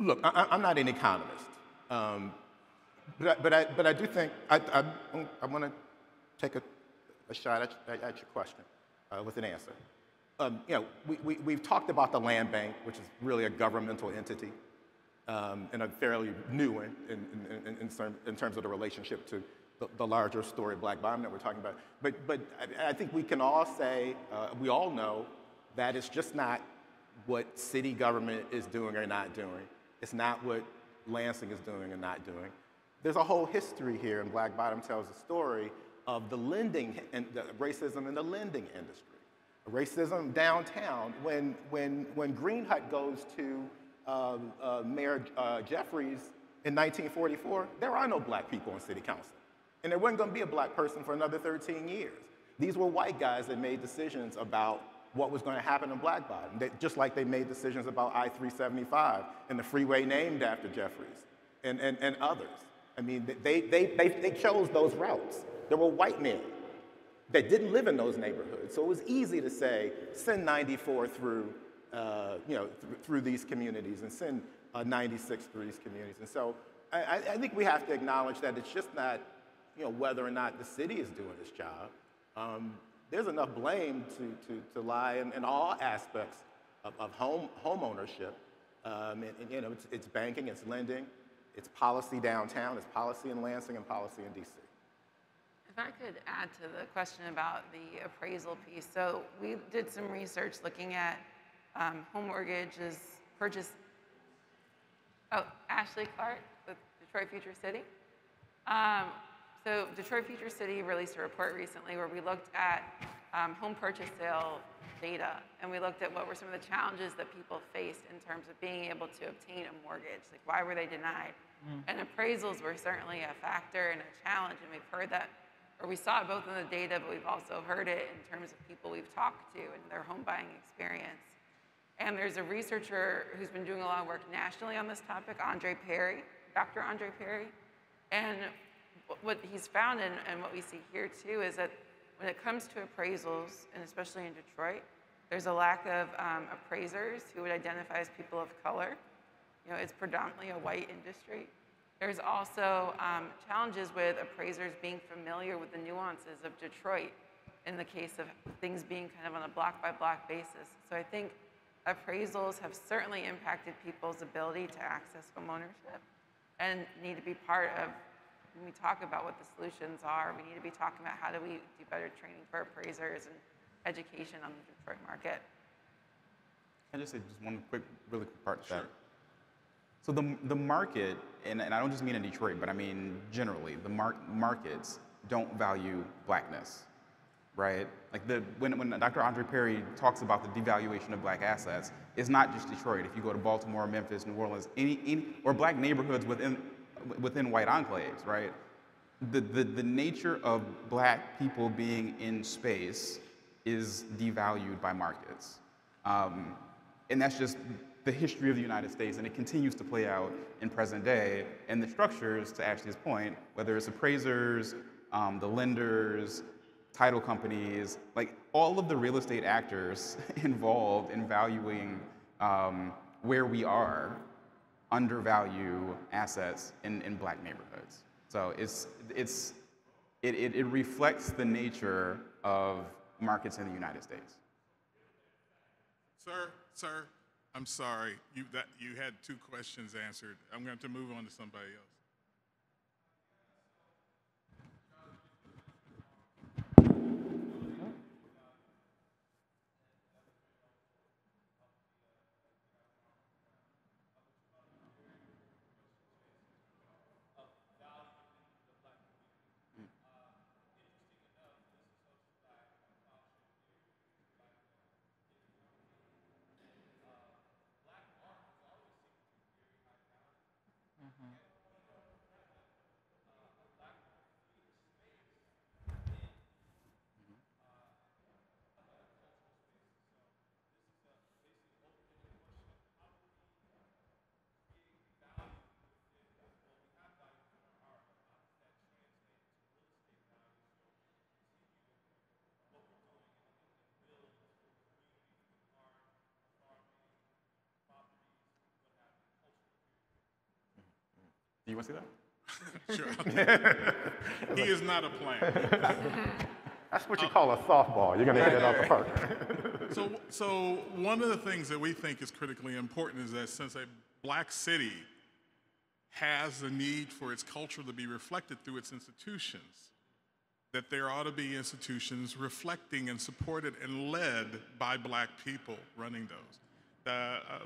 Look, I, I'm not an economist, um, but, I, but, I, but I do think I, I, I want to take a, a shot at, at, your question uh, with an answer. Um, you know, we, we, we've talked about the land bank, which is really a governmental entity um, and a fairly new one in, in, in, in, terms of the relationship to the, the, larger story of black bottom that we're talking about. But, but I, I think we can all say, uh, we all know that it's just not what city government is doing or not doing. It's not what Lansing is doing and not doing. There's a whole history here, and Black Bottom tells a story of the lending and the racism in the lending industry. Racism downtown when, when, when Green Hut goes to uh, uh, Mayor uh, Jeffries in 1944, there are no black people on city council. And there wasn't going to be a black person for another 13 years. These were white guys that made decisions about what was going to happen in Black Bottom, just like they made decisions about I-375 and the freeway named after Jeffries and, and, and others. I mean, they, they, they, they chose those routes. There were white men that didn't live in those neighborhoods. So it was easy to say, send 94 through, uh, you know, th through these communities and send uh, 96 through these communities. And so I, I, think we have to acknowledge that it's just not, you know, whether or not the city is doing its job. Um, there's enough blame to, to, to lie in, in all aspects of, of home, home ownership. Um, and, and, you know, it's, it's banking, it's lending, it's policy downtown, it's policy in Lansing and policy in DC. If I could add to the question about the appraisal piece. So we did some research looking at um, home mortgages purchase. Oh, Ashley Clark with Detroit Future City. Um, so Detroit Future City released a report recently where we looked at um, home purchase sale data and we looked at what were some of the challenges that people faced in terms of being able to obtain a mortgage. Like why were they denied? Mm. And appraisals were certainly a factor and a challenge and we've heard that or we saw it both in the data, but we've also heard it in terms of people we've talked to and their home buying experience. And there's a researcher who's been doing a lot of work nationally on this topic, Andre Perry, Dr. Andre Perry. And what he's found and, and what we see here too is that when it comes to appraisals, and especially in Detroit, there's a lack of um, appraisers who would identify as people of color. You know, it's predominantly a white industry. There's also um, challenges with appraisers being familiar with the nuances of Detroit in the case of things being kind of on a block by block basis. So I think appraisals have certainly impacted people's ability to access homeownership and need to be part of when we talk about what the solutions are, we need to be talking about how do we do better training for appraisers and education on the Detroit market. Can I just say just one quick, really quick part to sure. that? So the, the market, and, and I don't just mean in Detroit, but I mean generally, the mar- markets don't value blackness, right? Like the, when, when Dr. Andre Perry talks about the devaluation of black assets, it's not just Detroit. If you go to Baltimore, Memphis, New Orleans, any, any or black neighborhoods within, within white enclaves, right? The, the, the nature of black people being in space is devalued by markets. Um, and that's just the history of the United States, and it continues to play out in present day. And the structures, to Ashley's point, whether it's appraisers, um, the lenders, title companies, like all of the real estate actors involved in valuing um, where we are undervalue assets in, in black neighborhoods. So it's, it's, it, it, it reflects the nature of markets in the United States. Sir, sir, I'm sorry, you, that, you had two questions answered. I'm going to move on to somebody else. Do you want to see that? Sure. he is not a plan. That's what you call a softball. You're going to hit it off the park. So, so one of the things that we think is critically important is that since a black city has the need for its culture to be reflected through its institutions, that there ought to be institutions reflecting and supported and led by black people running those. Uh, uh,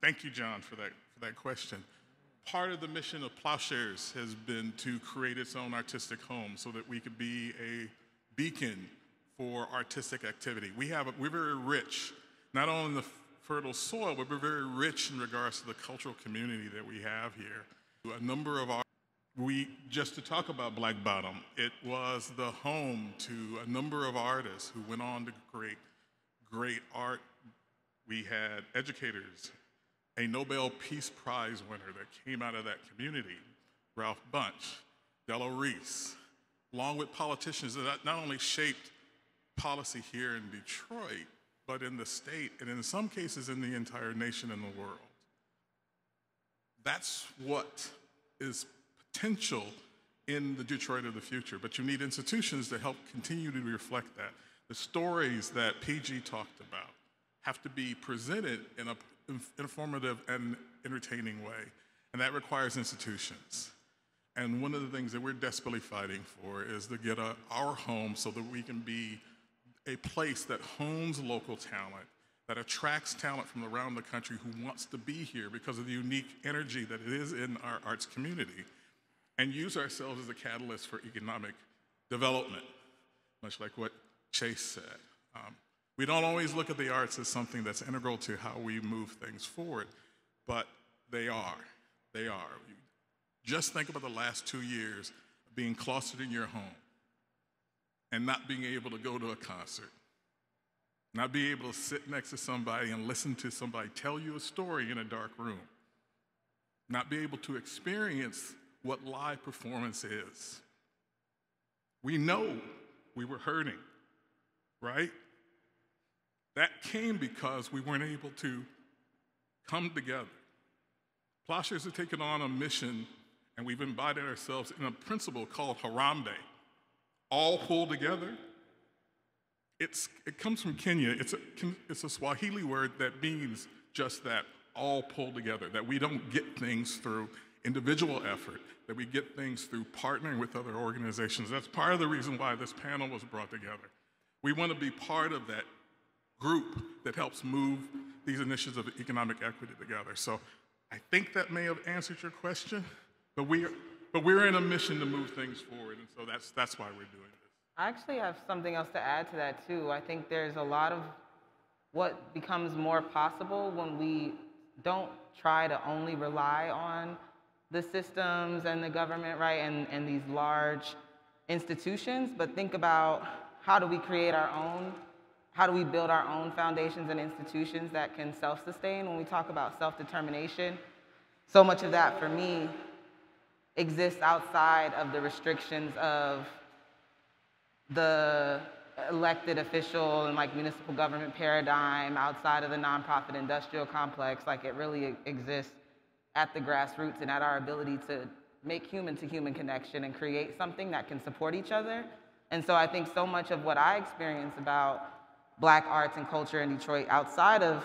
thank you, John, for that, for that question. Part of the mission of Plowshares has been to create its own artistic home so that we could be a beacon for artistic activity. We have, we're very rich, not only in the fertile soil, but we're very rich in regards to the cultural community that we have here. A number of our we just to talk about Black Bottom, it was the home to a number of artists who went on to create great art. We had educators, a Nobel Peace Prize winner that came out of that community, Ralph Bunche, Della Reese, along with politicians that not only shaped policy here in Detroit, but in the state, and in some cases in the entire nation and the world. That's what is potential in the Detroit of the future, but you need institutions to help continue to reflect that. The stories that PG talked about have to be presented in a informative and entertaining way, and that requires institutions. And one of the things that we're desperately fighting for is to get a, our home so that we can be a place that hones local talent, that attracts talent from around the country who wants to be here because of the unique energy that it is in our arts community and use ourselves as a catalyst for economic development, much like what Chase said. Um, we don't always look at the arts as something that's integral to how we move things forward, but they are. They are. Just think about the last two years being closeted in your home and not being able to go to a concert, not being able to sit next to somebody and listen to somebody tell you a story in a dark room, not be able to experience what live performance is. We know we were hurting, right? That came because we weren't able to come together. Plowshares have taken on a mission, and we've embodied ourselves in a principle called Harambee, all pulled together. It's, it comes from Kenya. It's a, it's a Swahili word that means just that, all pulled together, that we don't get things through individual effort, that we get things through partnering with other organizations. That's part of the reason why this panel was brought together. We want to be part of that group that helps move these initiatives of economic equity together. So I think that may have answered your question, but we're, but we're in a mission to move things forward, and so that's, that's why we're doing this. I actually have something else to add to that, too. I think there's a lot of what becomes more possible when we don't try to only rely on the systems and the government, right, and, and these large institutions, but think about how do we create our own, how do we build our own foundations and institutions that can self-sustain when we talk about self-determination. So much of that for me exists outside of the restrictions of the elected official and like municipal government paradigm outside of the nonprofit industrial complex like it really exists at the grassroots and at our ability to make human to human connection and create something that can support each other. And so I think so much of what I experience about black arts and culture in Detroit outside of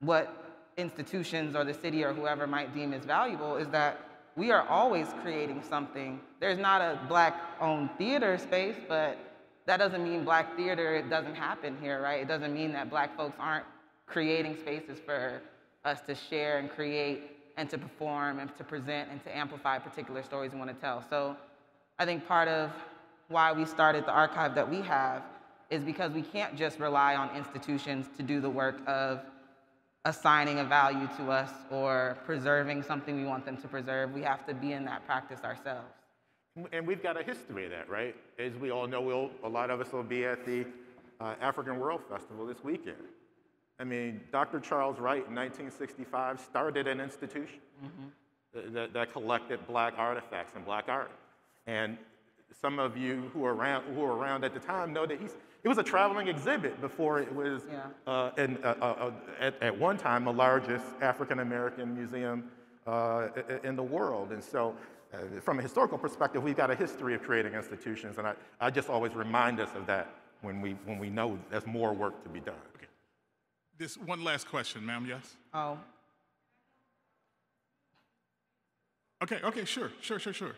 what institutions or the city or whoever might deem as valuable is that we are always creating something. There's not a black owned theater space, but that doesn't mean black theater doesn't happen here, right? It doesn't mean that black folks aren't creating spaces for us to share and create and to perform and to present and to amplify particular stories we want to tell. So I think part of why we started the archive that we have is because we can't just rely on institutions to do the work of assigning a value to us or preserving something we want them to preserve. We have to be in that practice ourselves. And we've got a history of that, right? As we all know, we'll, a lot of us will be at the uh, African World Festival this weekend. I mean, Dr. Charles Wright in 1965 started an institution mm-hmm. that, that, collected black artifacts and black art. And some of you who were around, who were around at the time know that he's, it was a traveling exhibit before it was, yeah. uh, in, uh, uh, uh, at, at, one time, the largest African American museum uh, i- i- in the world. And so, uh, from a historical perspective, we've got a history of creating institutions, and I, I just always remind us of that when we, when we know there's more work to be done. Okay. This one last question, ma'am, yes? Oh, Okay, okay, sure, sure, sure, sure.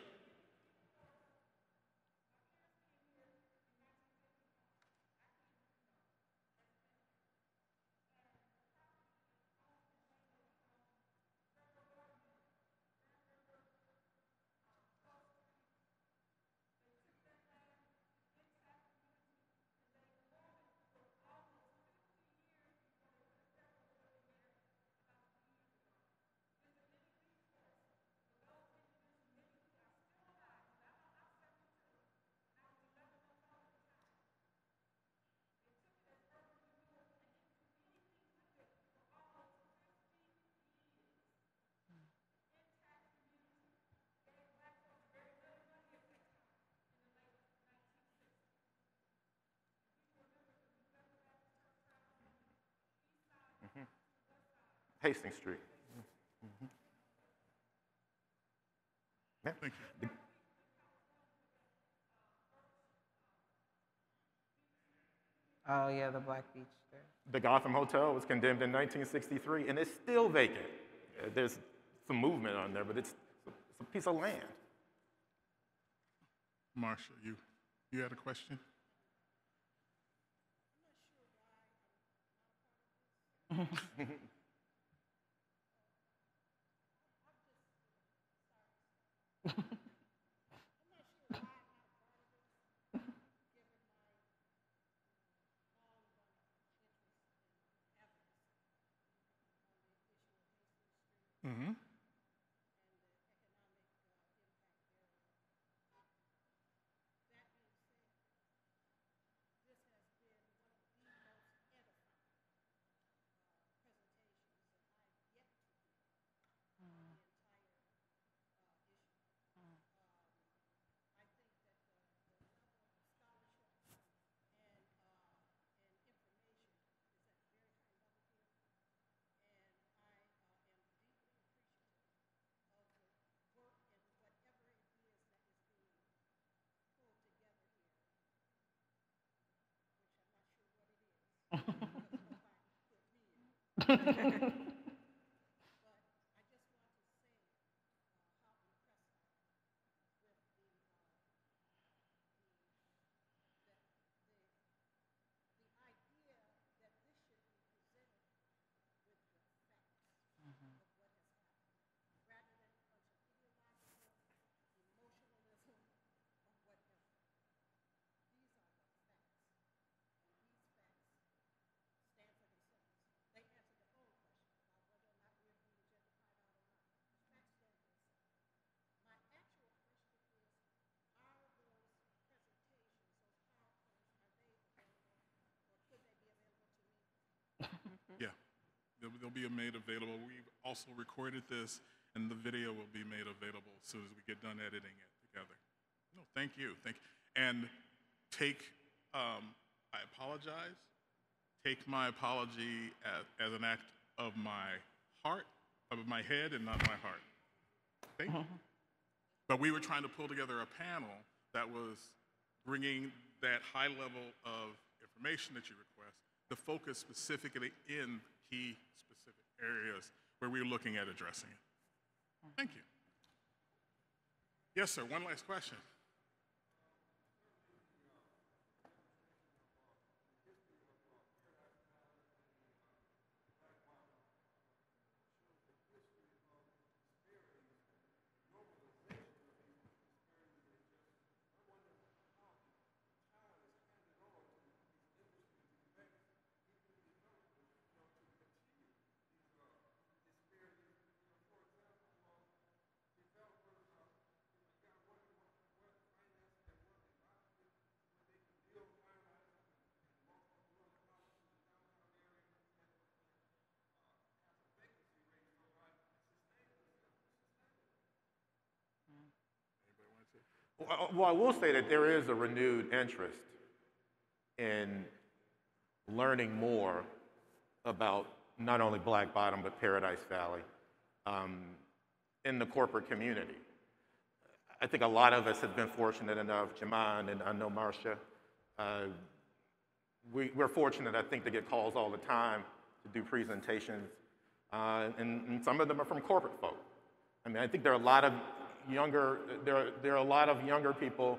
Hastings Street. Yeah. Thank you. oh yeah, the Black Beach there. The Gotham Hotel was condemned in 1963, and it's still vacant. Uh, There's some movement on there, but it's, it's a piece of land. Marsha, you, you had a question? Mm-hmm. Yeah, they'll, they'll be made available. We've also recorded this, and the video will be made available as soon as we get done editing it together. No, thank you, thank, you. and take, um, I apologize. Take my apology as, as an act of my heart, of my head, and not my heart. Thank you. But we were trying to pull together a panel that was bringing that high level of information that you request, the focus specifically in key specific areas where we're looking at addressing it. Thank you. Yes, sir. One last question. Well, I will say that there is a renewed interest in learning more about not only Black Bottom, but Paradise Valley. Um, in the corporate community. I think a lot of us have been fortunate enough, Jamon and I know Marsha, uh, we, are fortunate, I think, to get calls all the time to do presentations, uh, and, and, some of them are from corporate folk. I mean, I think there are a lot of younger, there are, there are a lot of younger people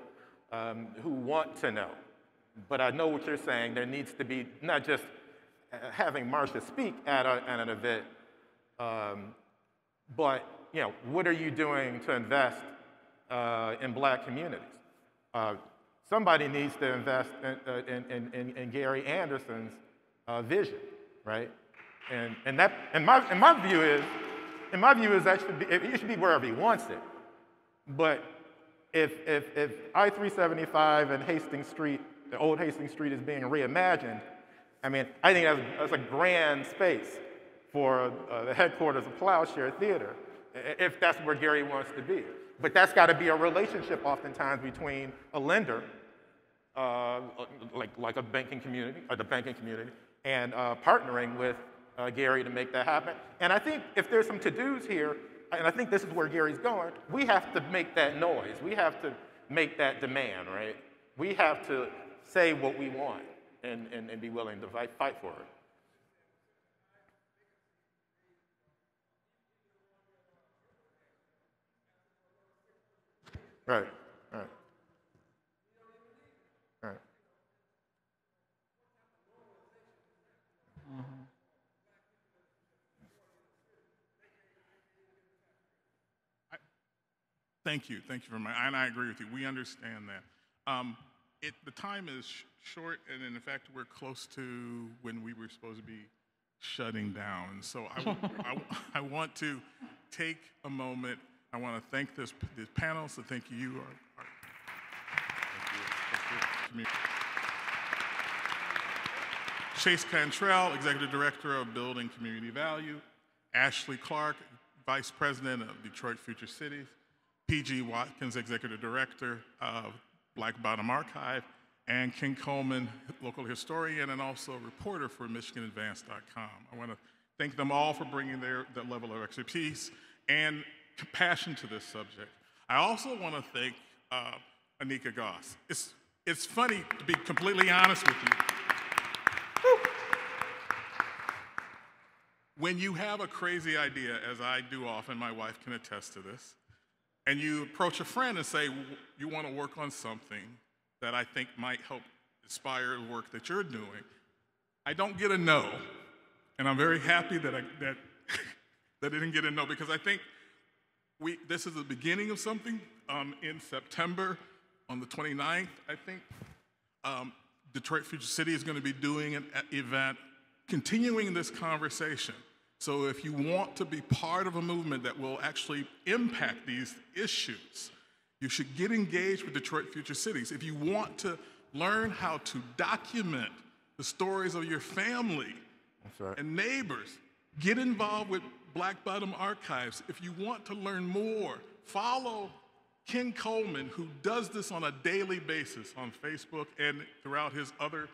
um, who want to know. But I know what you're saying. There needs to be not just uh, having Marsha speak at, a, at an event, um, but you know, what are you doing to invest uh, in black communities? Uh, somebody needs to invest in, uh, in, in, in Gary Anderson's uh, vision, right? And, and, that, and, my, and my view is, and my view is that should be, it should be wherever he wants it. But if, if, if I-375 and Hastings Street, the old Hastings Street is being reimagined, I mean, I think that's, that's a grand space for uh, the headquarters of Plowshare Theater, if that's where Gary wants to be. But that's got to be a relationship oftentimes between a lender, uh, like, like a banking community, or the banking community, and uh, partnering with uh, Gary to make that happen. And I think if there's some to-dos here, and I think this is where Gary's going, we have to make that noise. We have to make that demand, right? We have to say what we want and, and, and be willing to fight, fight for it. Right, right. Thank you, thank you very much, and I agree with you. We understand that. Um, it, the time is sh short, and in fact, we're close to when we were supposed to be shutting down. So I, I, I want to take a moment. I want to thank this, this panel, so thank you. Our, our thank you. Thank you. Chase Cantrell, Executive Director of Building Community Value. Ashley Clark, Vice President of Detroit Future Cities. P.G. Watkins, Executive Director of Black Bottom Archive, and Ken Coleman, local historian and also reporter for MichiganAdvance.com. I want to thank them all for bringing their, their level of expertise and compassion to this subject. I also want to thank uh, Anika Goss. It's, it's funny to be completely honest with you. When you have a crazy idea, as I do often, my wife can attest to this, and you approach a friend and say, You want to work on something that I think might help inspire the work that you're doing, I don't get a no. And I'm very happy that I, that, that I didn't get a no because I think we, this is the beginning of something. Um, in September, on the 29th, I think, um, Detroit Future City is going to be doing an event continuing this conversation. So if you want to be part of a movement that will actually impact these issues, you should get engaged with Detroit Future Cities. If you want to learn how to document the stories of your family right. and neighbors, get involved with Black Bottom Archives. If you want to learn more, follow Ken Coleman, who does this on a daily basis on Facebook and throughout his other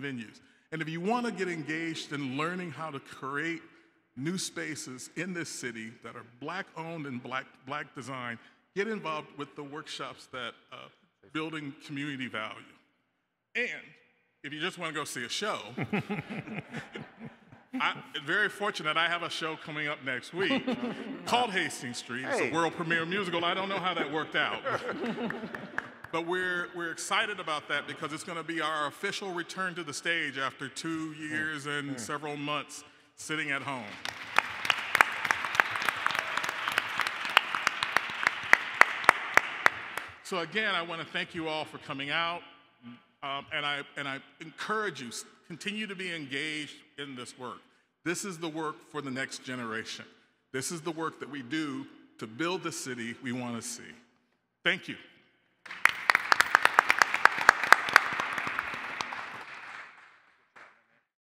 venues. And if you want to get engaged in learning how to create new spaces in this city that are black owned and black, black designed, get involved with the workshops that uh, building community value. And if you just want to go see a show, I'm very fortunate I have a show coming up next week called Hastings Street. It's a world premiere musical. I don't know how that worked out. but we're, we're excited about that because it's going to be our official return to the stage after two years and several months sitting at home. So again, I want to thank you all for coming out, um, and, I, and I encourage you, continue to be engaged in this work. This is the work for the next generation. This is the work that we do to build the city we want to see. Thank you.